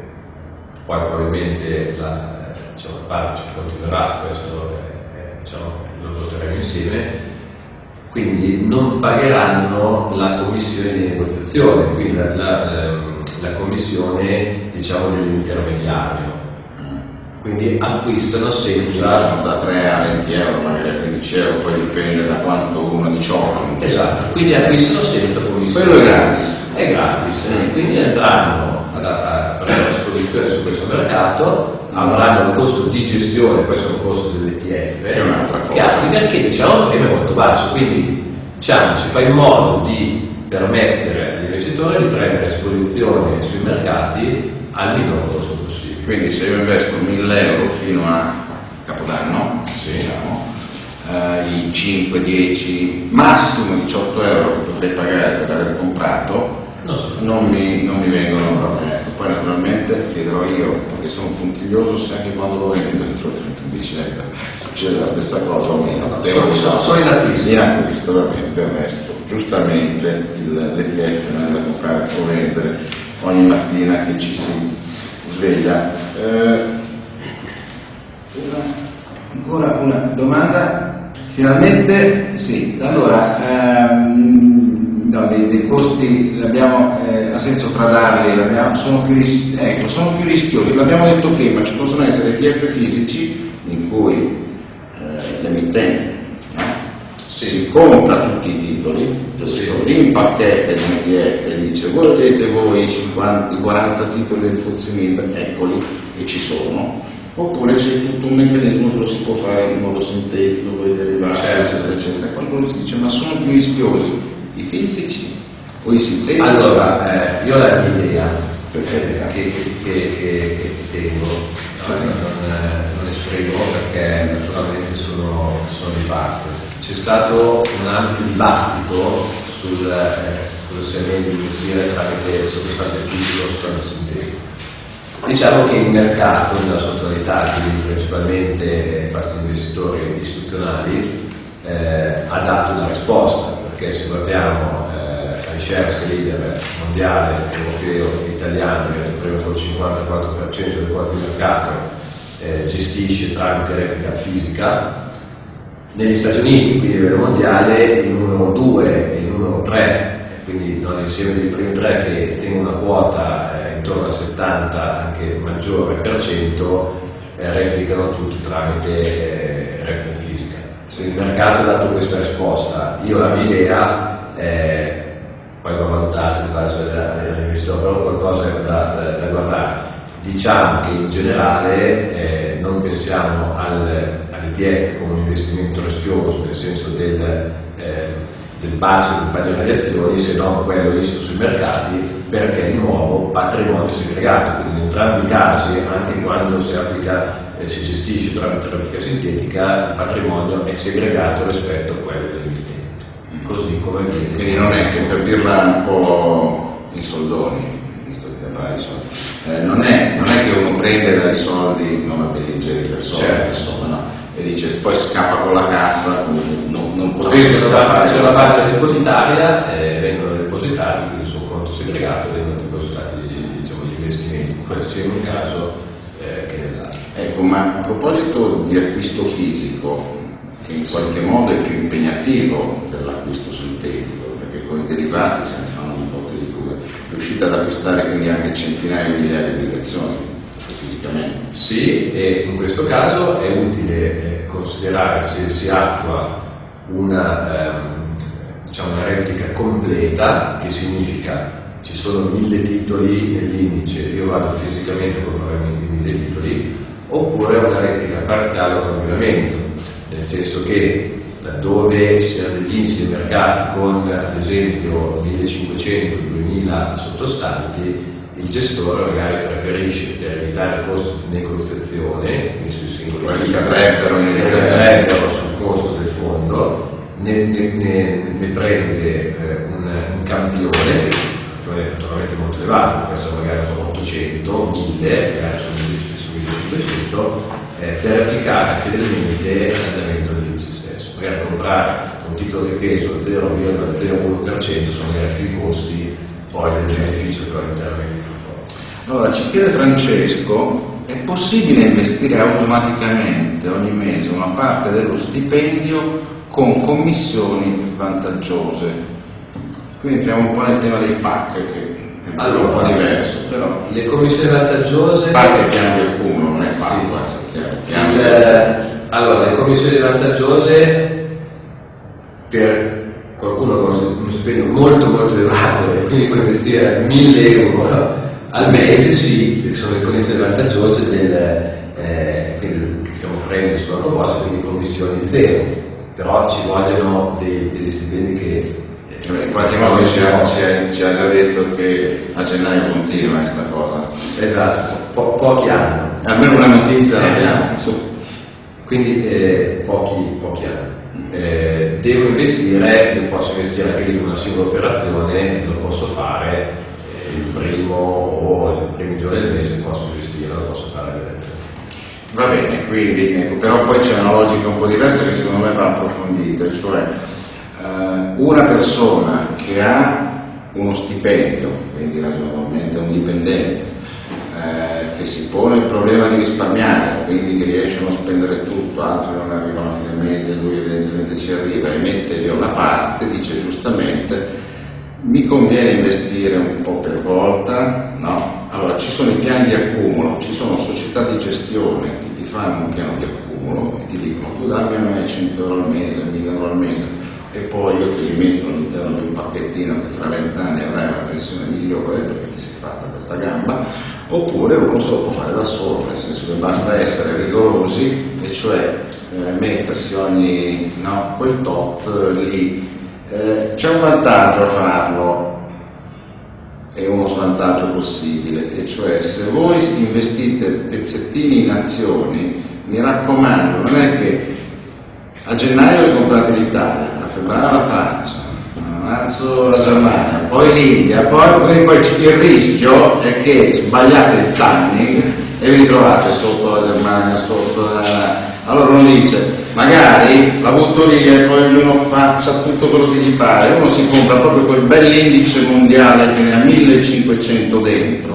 poi probabilmente la, eh, diciamo, la partnership continuerà, questo eh, eh, diciamo, lo voteremo insieme, quindi non pagheranno la commissione di negoziazione, quindi la, la- ehm, la commissione diciamo dell'intermediario. Quindi acquistano senza... da 3 a 20 euro, magari a 15 euro, poi dipende da quanto uno di ciò. Esatto, quindi acquistano senza commissione. Quello è gratis. È gratis, e quindi andranno ad- a prendere esposizione su questo mercato, avranno il costo di gestione, questo è un costo dell'ETF, È un'altra che cosa. applica che diciamo è molto basso, quindi diciamo si fa in modo di permettere all'investitore di prendere esposizione sui mercati al minor costo. Quindi se io investo 1000 euro fino a Capodanno, diciamo, eh, i 5, 10, massimo 18 euro che potrei pagare per aver comprato, Non so. non mi, non mi vengono a me. Poi naturalmente chiederò io, perché sono puntiglioso, se anche quando lo vendo entro il 31 dicembre succede la stessa cosa o meno. Sono- in acquisto, va bene, del resto. Giustamente l'ETF non è da comprare o vendere ogni mattina che ci si sveglia. Eh, una- ancora una domanda? Finalmente sì, allora ehm, no, dei, dei costi l'abbiamo, eh, ha senso tradarli, sono, più ris- ecco, sono più rischiosi, l'abbiamo detto prima, ci possono essere ETF fisici in cui eh, l'emittente? Si compra tutti i titoli, Sì. li impacchetta in ETF e dice volete voi i 50, i 40 titoli del MIB, eccoli e ci sono, oppure c'è tutto un meccanismo che lo si può fare in modo sintetico, con i derivati, Certo. eccetera, eccetera. Qualcuno si dice ma sono più rischiosi i fisici o i sintetici? Allora, eh, io ho la mia idea Perché? che, che, che, che- che tengo, no, non, eh, non esprimo perché naturalmente sono, sono di parte. C'è stato un ampio dibattito sul eh, cosa sia meglio investire tramite sottostante fisico o sottostante sintetico. Diciamo che il mercato nella sua totalità, quindi principalmente di investitori istituzionali, eh, ha dato una risposta, perché se guardiamo eh, ai shares che leader mondiale, europeo e italiano, che prende il 54% del quote di mercato, eh, gestisce tramite replica fisica, negli Stati Uniti, quindi a livello mondiale, il numero 2 e il numero 3, quindi non l'insieme dei primi tre che tengono una quota eh, intorno al 70, anche maggiore per cento, eh, replicano tutti tramite eh, replica fisica. Se il mercato ha dato questa risposta, io la mia idea, eh, poi va valutato in base all'investitore, però qualcosa da, da- da guardare. Diciamo che in generale eh, non pensiamo al, all'ETF come un investimento rischioso, nel senso del, eh, del basso che fa le azioni, se non quello visto sui mercati, perché di nuovo patrimonio segregato, quindi in entrambi i casi, anche quando si applica, eh, si gestisce tramite replica sintetica, il patrimonio è segregato rispetto a quello dell'emittente. Così come avviene. Quindi non è che per dirla un po' in soldoni, eh, non, è, non è che uno prende dai soldi, non a belliggeri per soldi, Certo. insomma, no? E dice poi scappa con la cassa, non, non potete c'è la scappare. c'è la parte depositaria, eh, vengono depositati, quindi sul conto segregato vengono depositati diciamo, gli investimenti, questo sia in un caso eh, che nell'altro. Ecco, ma a proposito di acquisto fisico, che in qualche modo è più impegnativo dell'acquisto sintetico, perché con i derivati se ne fanno un po' di due, riuscite ad acquistare quindi anche centinaia di migliaia di obbligazioni fisicamente? Sì, e in questo caso è utile eh, considerare se si attua una, ehm, diciamo una replica completa, che significa ci sono mille titoli nell'indice, io vado fisicamente a comprare mille titoli, oppure una replica parziale o cambiamento, nel senso che laddove siano degli indici di mercato con ad esempio 1500-2000 sottostanti, il gestore magari preferisce per evitare il costo di negoziazione, quindi sui singoli quelli che avrebbero sul costo del fondo, ne, ne, ne, ne prende eh, un, un, campione, che è naturalmente molto elevato, questo magari sono 800, 1000, magari sono 1500, eh, per applicare fedelmente l'andamento dell'indice stesso. Magari comprare un titolo di peso 0,01% sono magari più i costi poi del beneficio che ho del Allora, ci chiede Francesco, è possibile investire automaticamente ogni mese una parte dello stipendio con commissioni vantaggiose? Qui entriamo un po' nel tema dei PAC, che è allora, un po' diverso, però... Le commissioni vantaggiose... PAC è piano di accumulo, non è PAC, sì. piano, Il, allora, le commissioni vantaggiose per qualcuno con uno stipendio molto molto elevato e quindi può investire 1000 euro al mese, sì, sono le condizioni vantaggiose del, eh, che stiamo offrendo sulla proposta, quindi commissioni zero, però ci vogliono dei, degli stipendi che... Eh, in qualche modo ci ha, già detto che a gennaio continua questa cosa. Esatto, po- pochi anni. Almeno una notizia l'abbiamo. Quindi eh, pochi, pochi anni eh, devo investire, lo posso investire anche in una singola operazione, lo posso fare eh, il primo o il primo giorno del mese, posso investire, lo posso fare direttamente. Va bene, quindi ecco, però poi c'è una logica un po' diversa che secondo me va approfondita, cioè eh, una persona che ha uno stipendio, quindi ragionevolmente un dipendente, eh, che si pone il problema di risparmiare, quindi che riesce a spendere tutto, altri non arrivano a fine mese, lui evidentemente ci arriva e mette via una parte, dice giustamente mi conviene investire un po' per volta, no? Allora ci sono i piani di accumulo, ci sono società di gestione che ti fanno un piano di accumulo e ti dicono tu dammi a me 100 euro al mese, 1000 euro al mese e poi io te li metto all'interno di un pacchettino che fra vent'anni avrai una pensione migliore perché ti sei fatta questa gamba oppure uno se lo può fare da solo, nel senso che basta essere rigorosi, e cioè eh, mettersi ogni no, quel tot lì. Eh, c'è un vantaggio a farlo e uno svantaggio possibile, e cioè se voi investite pezzettini in azioni, mi raccomando, non è che a gennaio comprate l'Italia, a febbraio la Francia, marzo la Germania, poi l'India, poi, poi, il rischio è che sbagliate il timing e vi trovate sotto la Germania, sotto la... Allora uno dice, magari la butto lì e poi ognuno faccia tutto quello che gli pare, uno si compra proprio quel bell'indice mondiale che ne ha 1500 dentro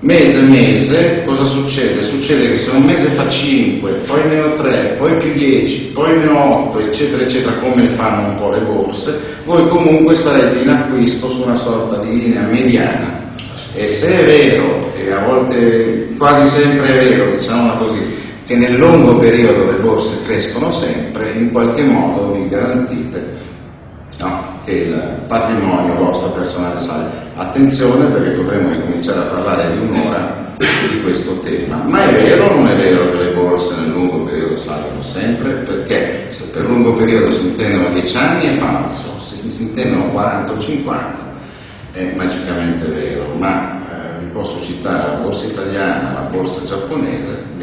Mese mese cosa succede? Succede che se un mese fa 5, poi meno 3, poi più 10, poi meno 8, eccetera, eccetera, come fanno un po' le borse, voi comunque sarete in acquisto su una sorta di linea mediana. E se è vero, e a volte quasi sempre è vero, diciamola così, che nel lungo periodo le borse crescono sempre, in qualche modo vi garantite no, che il patrimonio vostro personale sale. Attenzione perché potremmo ricominciare a parlare di un'ora di questo tema. Ma è vero o non è vero che le borse nel lungo periodo salgono sempre? Perché se per lungo periodo si intendono 10 anni è falso, se si intendono 40 o 50 è magicamente vero, ma eh, vi posso citare la borsa italiana, la borsa giapponese.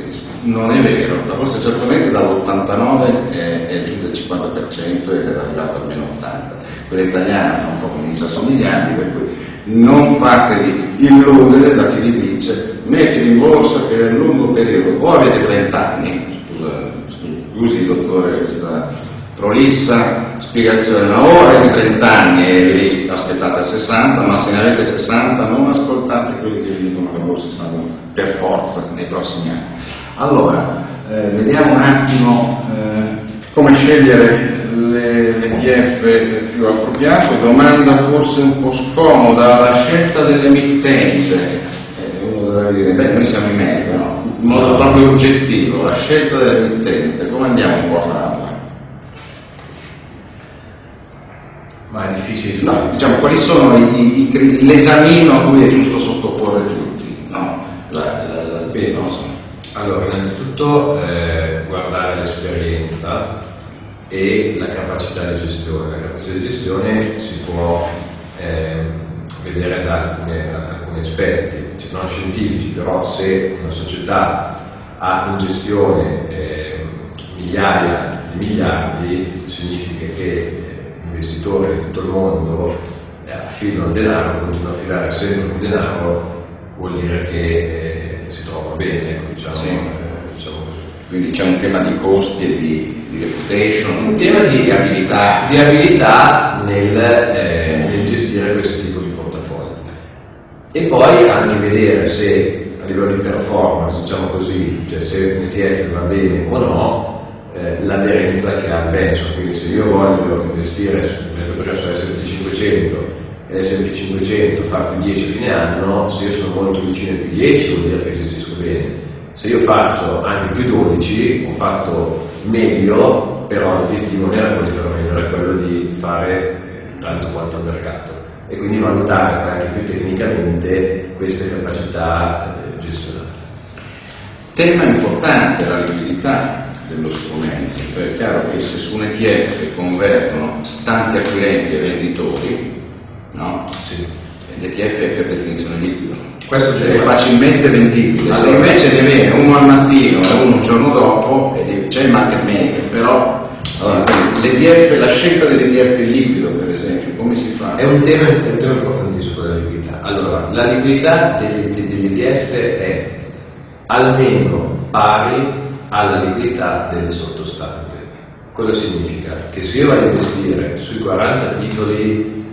Non è vero, la borsa giapponese dall'89 è, è giù del 50% ed è arrivata almeno 80%, quella italiana un po' comincia a somigliargli, per cui non fatevi illudere da chi vi dice mettili in borsa per un lungo periodo, o avete 30 anni, scusa, scusi dottore questa prolissa spiegazione, una ora di 30 anni e lì aspettate 60, ma se ne avete 60 non ascoltate quelli che vi dicono che borse saranno per forza nei prossimi anni. Allora, eh, vediamo un attimo eh, come scegliere l'ETF più appropriato, domanda forse un po' scomoda, la scelta dell'emittente, eh, uno dovrebbe dire, beh noi siamo in meglio, no? in modo proprio oggettivo, la scelta dell'emittente, come andiamo un po' a farla? Ma è difficile no, diciamo, quali sono l'esamino a cui è giusto sottoporre tutti? No, la, la, la, beh, non so. Allora, innanzitutto eh, guardare l'esperienza e la capacità di gestione. La capacità di gestione si può eh, vedere da alcuni, alcuni aspetti, cioè, non scientifici, però se una società ha in gestione eh, migliaia di miliardi, significa che investitori di tutto il mondo eh, affidano denaro, continuano a affidare sempre denaro, vuol dire che eh, si trova bene, ecco, diciamo, sì. eh, diciamo. Quindi c'è un tema di costi e di, di reputation, un tema di, di abilità. Di abilità nel, eh, nel gestire questo tipo di portafoglio. E poi anche vedere se a livello di performance, diciamo così, cioè se un ETF va bene o no, eh, l'aderenza che ha al bench, quindi se io voglio investire su un processo S&P 500 e l'S&P 500 fa più 10 a fine anno, se io sono molto vicino ai più 10 vuol dire che gestisco bene. Se io faccio anche più 12, ho fatto meglio, però l'obiettivo non era quello di fare meglio, era quello di fare tanto quanto il mercato. E quindi valutare anche più tecnicamente queste capacità eh, gestionali. Tema importante la liquidità dello strumento, cioè è chiaro che se su un ETF convertono tanti acquirenti e venditori, no? Sì. l'ETF è per definizione liquido. Questo cioè, è facilmente vendibile, allora, se invece ne viene uno al mattino e uno il giorno dopo, c'è il market maker, però allora, l'ETF, la scelta dell'ETF liquido per esempio, come si fa? È un tema, è un tema importantissimo la liquidità. Allora, la liquidità dell'ETF è almeno pari alla liquidità del sottostante. Cosa significa? Che se io vado a investire sui 40 titoli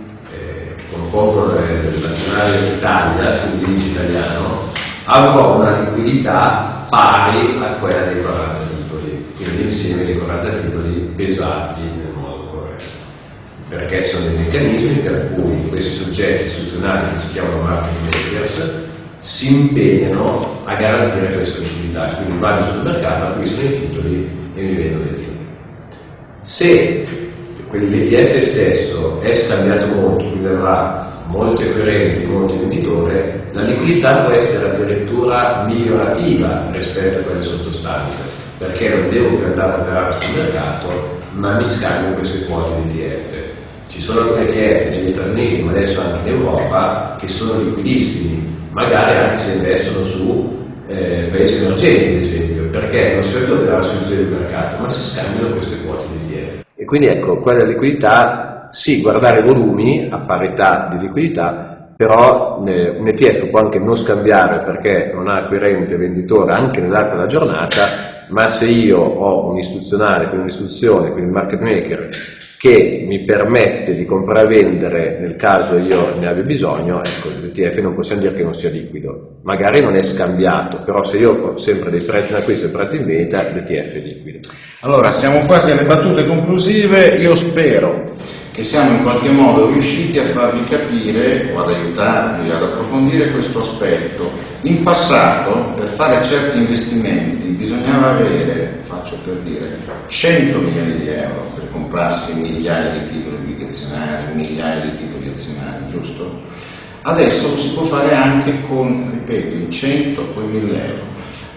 il nazionale d'Italia, quindi l'indice italiano, avrò una liquidità pari a quella dei 40 titoli, quindi l'insieme dei 40 titoli pesati nel modo corretto. Perché sono dei meccanismi per cui questi soggetti istituzionali che si chiamano market makers si impegnano a garantire questa liquidità, quindi vado sul mercato, acquisto i titoli e mi vendo i titoli. Se l'ETF stesso è scambiato molto, quindi avrà molti acquirenti, molti venditori, la liquidità può essere addirittura migliorativa rispetto a quelle sottostanti, perché non devo più andare a operare sul mercato, ma mi scambio queste quote di ETF. Ci sono alcuni ETF negli Stati Uniti, ma adesso anche in Europa, che sono liquidissimi, magari anche se investono su eh, paesi emergenti, ad esempio, perché non si a operare del mercato, ma si scambiano queste quote di ETF. Quindi ecco, quella liquidità, sì, guardare i volumi a parità di liquidità, però eh, un ETF può anche non scambiare perché non ha acquirente venditore anche nell'arco della giornata, ma se io ho un istituzionale, quindi un'istituzione, quindi un market maker, che mi permette di compravendere nel caso io ne abbia bisogno, ecco, l'ETF non possiamo dire che non sia liquido. Magari non è scambiato, però se io ho sempre dei prezzi in acquisto e prezzi in vendita, l'ETF è liquido. Allora, siamo quasi alle battute conclusive, io spero che siamo in qualche modo riusciti a farvi capire o ad aiutarvi ad approfondire questo aspetto. In passato, per fare certi investimenti, bisognava avere, faccio per dire, 100 milioni di euro per comprarsi migliaia di titoli obbligazionari, migliaia di titoli azionari, giusto? Adesso lo si può fare anche con, ripeto, i 100 poi 1000 euro.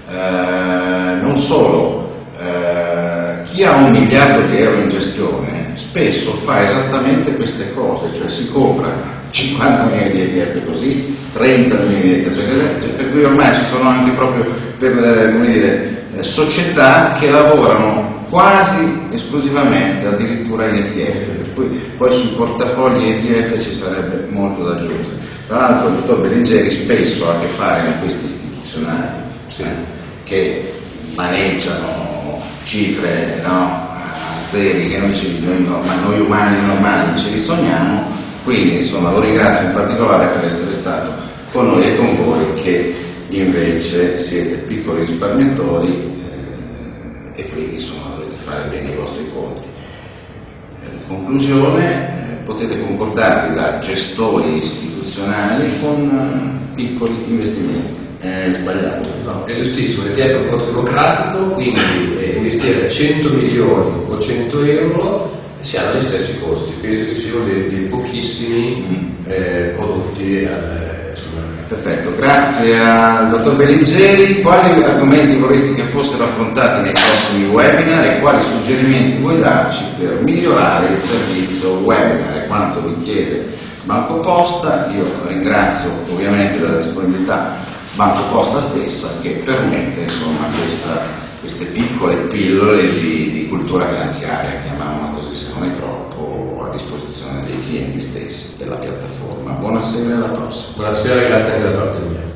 Eh, non solo, eh, chi ha un miliardo di euro in gestione spesso fa esattamente queste cose, cioè si compra 50 milioni di ETF così, 30 milioni di cioè, per cui ormai ci sono anche proprio per, eh, dire, eh, società che lavorano quasi esclusivamente addirittura in ETF, per cui poi sui portafogli ETF ci sarebbe molto da aggiungere. Tra l'altro il dottor Berengeri spesso ha a che fare con questi istituzionali sì. che maneggiano cifre no, zeri che noi, ci, noi, normali, noi umani normali ce li sogniamo, quindi insomma lo ringrazio in particolare per essere stato con noi e con voi che invece siete piccoli risparmiatori eh, e quindi insomma dovete fare bene i vostri conti. Eh, in conclusione, eh, potete comportarvi da gestori istituzionali con eh, piccoli investimenti. È sbagliato. No, è giustissimo, è un prodotto democratico, quindi eh, investire 100 milioni o 100 euro si hanno gli stessi costi, penso che siano dei, dei pochissimi eh, prodotti eh, sul mercato. Perfetto, grazie al dottor Bellingeri. Quali argomenti vorresti che fossero affrontati nei prossimi webinar e quali suggerimenti vuoi darci per migliorare il servizio webinar e quanto richiede Banco Posta? Io ringrazio ovviamente della disponibilità Banco Posta stessa che permette insomma, questa, queste piccole pillole di, di cultura finanziaria, chiamiamola così se non è troppo, a disposizione dei clienti stessi della piattaforma. Buonasera e alla prossima. Buonasera, grazie anche da parte mia.